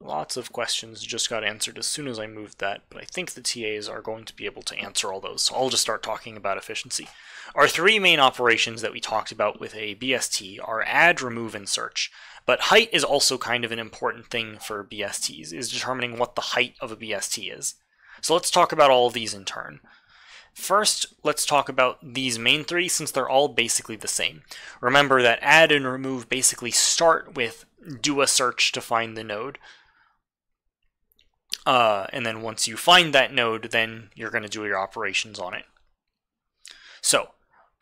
lots of questions just got answered as soon as I moved that, but I think the TAs are going to be able to answer all those, so I'll just start talking about efficiency. Our three main operations that we talked about with a BST are add, remove, and search. But height is also kind of an important thing for BSTs, is determining what the height of a BST is. So let's talk about all of these in turn. First, let's talk about these main three since they're all basically the same. Remember that add and remove basically start with do a search to find the node. Uh, and then once you find that node, then you're going to do your operations on it. So,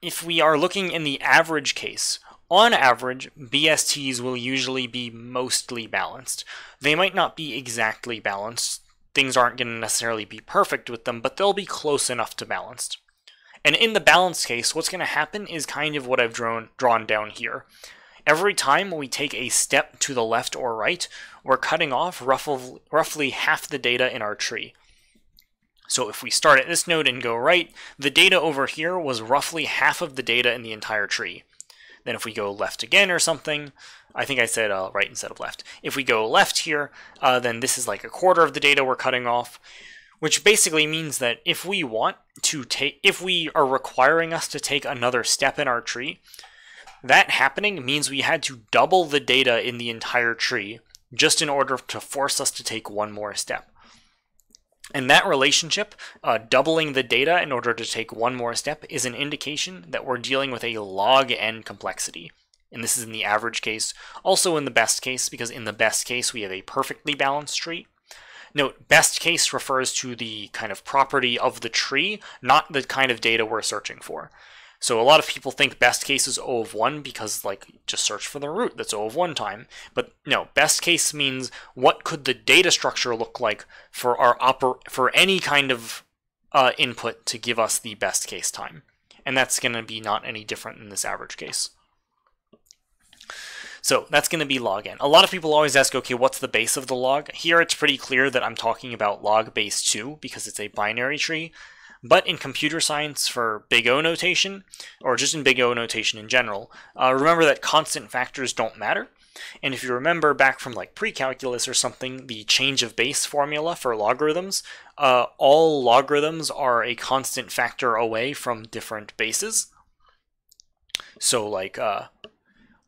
if we are looking in the average case, on average, BSTs will usually be mostly balanced. They might not be exactly balanced. Things aren't going to necessarily be perfect with them, but they'll be close enough to balanced. And in the balanced case, what's going to happen is kind of what I've drawn, drawn down here. Every time we take a step to the left or right, we're cutting off roughly, roughly half the data in our tree. So if we start at this node and go right, the data over here was roughly half of the data in the entire tree. Then if we go left again or something, I think I said uh, right instead of left. If we go left here, uh, then this is like a quarter of the data we're cutting off, which basically means that if we want to take, if we are requiring us to take another step in our tree, that happening means we had to double the data in the entire tree just in order to force us to take one more step. And that relationship, uh, doubling the data in order to take one more step, is an indication that we're dealing with a log n complexity. And this is in the average case, also in the best case, because in the best case we have a perfectly balanced tree. Note, best case refers to the kind of property of the tree, not the kind of data we're searching for. So a lot of people think best case is O of 1 because like just search for the root that's O of 1 time. But no, best case means what could the data structure look like for our oper for any kind of uh, input to give us the best case time. And that's going to be not any different in this average case. So that's going to be log n. A lot of people always ask, okay, what's the base of the log? Here it's pretty clear that I'm talking about log base 2 because it's a binary tree. But in computer science for big O notation, or just in big O notation in general, uh, remember that constant factors don't matter. And if you remember back from like pre-calculus or something, the change of base formula for logarithms, uh, all logarithms are a constant factor away from different bases. So like uh,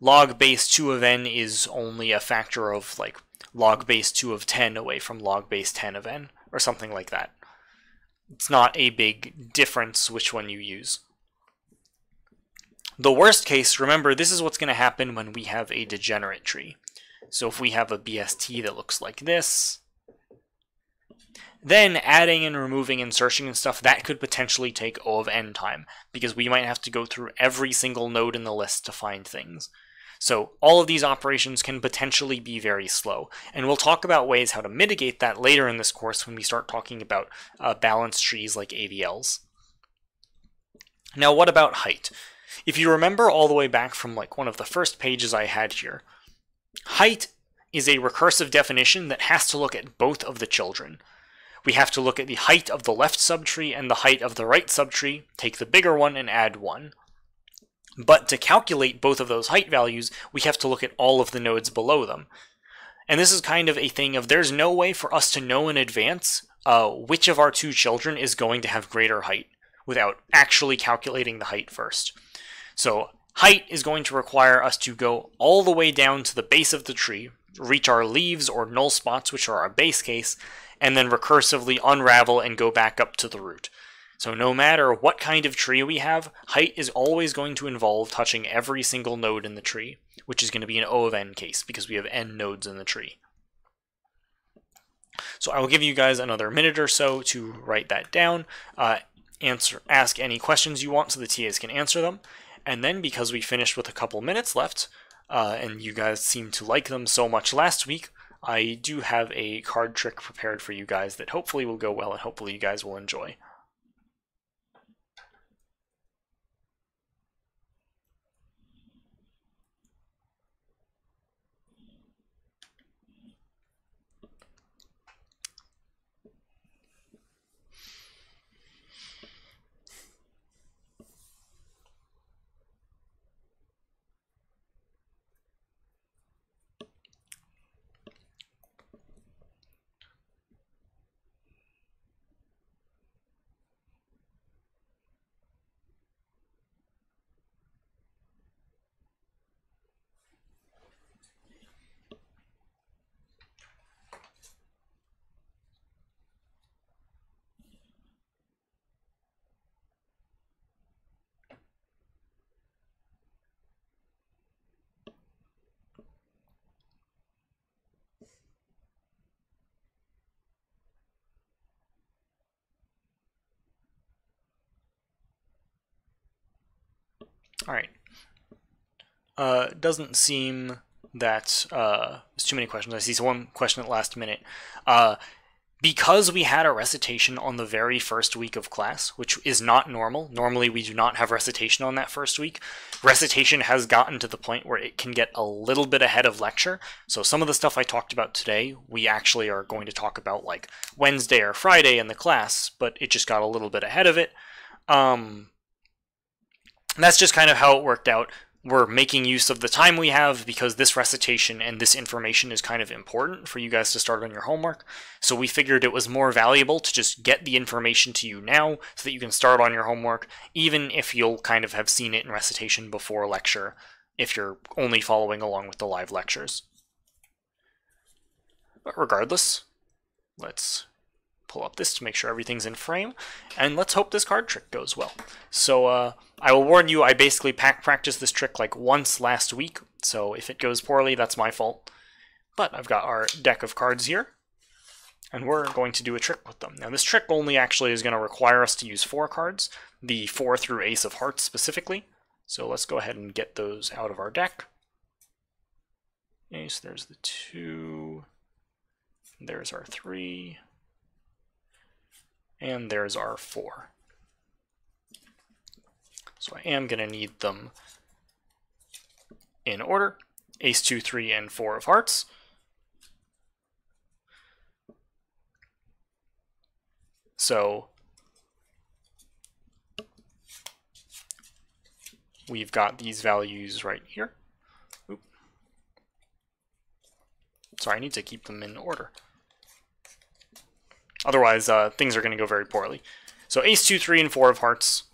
log base 2 of n is only a factor of like log base 2 of 10 away from log base 10 of n, or something like that it's not a big difference which one you use. The worst case, remember, this is what's going to happen when we have a degenerate tree. So if we have a BST that looks like this, then adding and removing and searching and stuff, that could potentially take O of n time, because we might have to go through every single node in the list to find things. So all of these operations can potentially be very slow, and we'll talk about ways how to mitigate that later in this course when we start talking about uh, balanced trees like AVLs. Now what about height? If you remember all the way back from like one of the first pages I had here, height is a recursive definition that has to look at both of the children. We have to look at the height of the left subtree and the height of the right subtree, take the bigger one and add 1. But to calculate both of those height values, we have to look at all of the nodes below them. And this is kind of a thing of there's no way for us to know in advance uh, which of our two children is going to have greater height without actually calculating the height first. So height is going to require us to go all the way down to the base of the tree, reach our leaves or null spots, which are our base case, and then recursively unravel and go back up to the root. So no matter what kind of tree we have, height is always going to involve touching every single node in the tree, which is going to be an O of n case because we have n nodes in the tree. So I will give you guys another minute or so to write that down, uh, answer, ask any questions you want so the TAs can answer them, and then because we finished with a couple minutes left, uh, and you guys seemed to like them so much last week, I do have a card trick prepared for you guys that hopefully will go well and hopefully you guys will enjoy. All right. Uh, doesn't seem that uh, there's too many questions. I see one question at last minute. Uh, because we had a recitation on the very first week of class, which is not normal. Normally, we do not have recitation on that first week. Recitation has gotten to the point where it can get a little bit ahead of lecture. So, some of the stuff I talked about today, we actually are going to talk about like Wednesday or Friday in the class, but it just got a little bit ahead of it. Um, that's just kind of how it worked out we're making use of the time we have because this recitation and this information is kind of important for you guys to start on your homework. So we figured it was more valuable to just get the information to you now so that you can start on your homework, even if you'll kind of have seen it in recitation before lecture, if you're only following along with the live lectures. But regardless, let's pull up this to make sure everything's in frame, and let's hope this card trick goes well. So uh, I will warn you, I basically pack practiced this trick like once last week, so if it goes poorly, that's my fault. But I've got our deck of cards here, and we're going to do a trick with them. Now this trick only actually is going to require us to use four cards, the four through ace of hearts specifically. So let's go ahead and get those out of our deck. Ace, there's the two, there's our three, and there's our 4. So I am going to need them in order. Ace, 2, 3, and 4 of hearts. So we've got these values right here. Oop. Sorry, I need to keep them in order. Otherwise, uh, things are going to go very poorly. So ace, 2, 3, and 4 of hearts.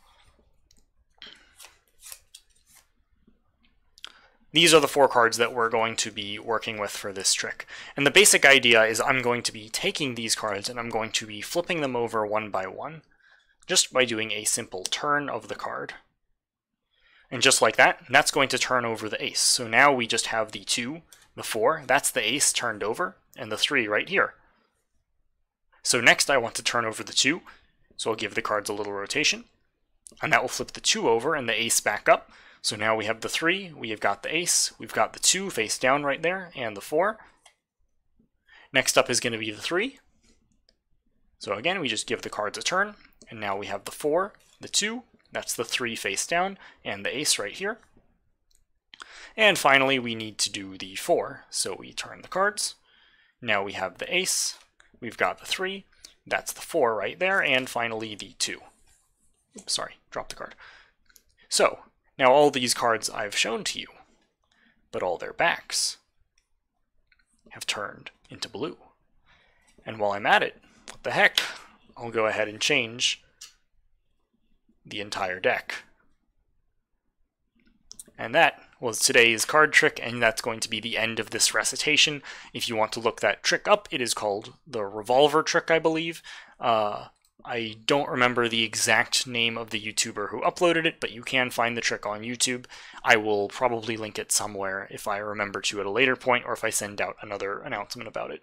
These are the four cards that we're going to be working with for this trick. And the basic idea is I'm going to be taking these cards and I'm going to be flipping them over one by one, just by doing a simple turn of the card. And just like that, that's going to turn over the ace. So now we just have the 2, the 4, that's the ace turned over, and the 3 right here. So next I want to turn over the 2, so I'll give the cards a little rotation, and that will flip the 2 over and the ace back up. So now we have the 3, we have got the ace, we've got the 2 face down right there, and the 4. Next up is going to be the 3. So again, we just give the cards a turn, and now we have the 4, the 2, that's the 3 face down, and the ace right here. And finally, we need to do the 4, so we turn the cards. Now we have the ace, We've got the 3, that's the 4 right there, and finally the 2. Oops, sorry, drop the card. So, now all these cards I've shown to you, but all their backs have turned into blue. And while I'm at it, what the heck, I'll go ahead and change the entire deck. And that was today's card trick, and that's going to be the end of this recitation. If you want to look that trick up, it is called the revolver trick, I believe. Uh, I don't remember the exact name of the YouTuber who uploaded it, but you can find the trick on YouTube. I will probably link it somewhere if I remember to at a later point, or if I send out another announcement about it.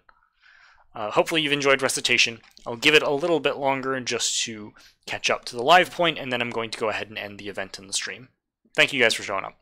Uh, hopefully you've enjoyed recitation. I'll give it a little bit longer just to catch up to the live point, and then I'm going to go ahead and end the event in the stream. Thank you guys for showing up.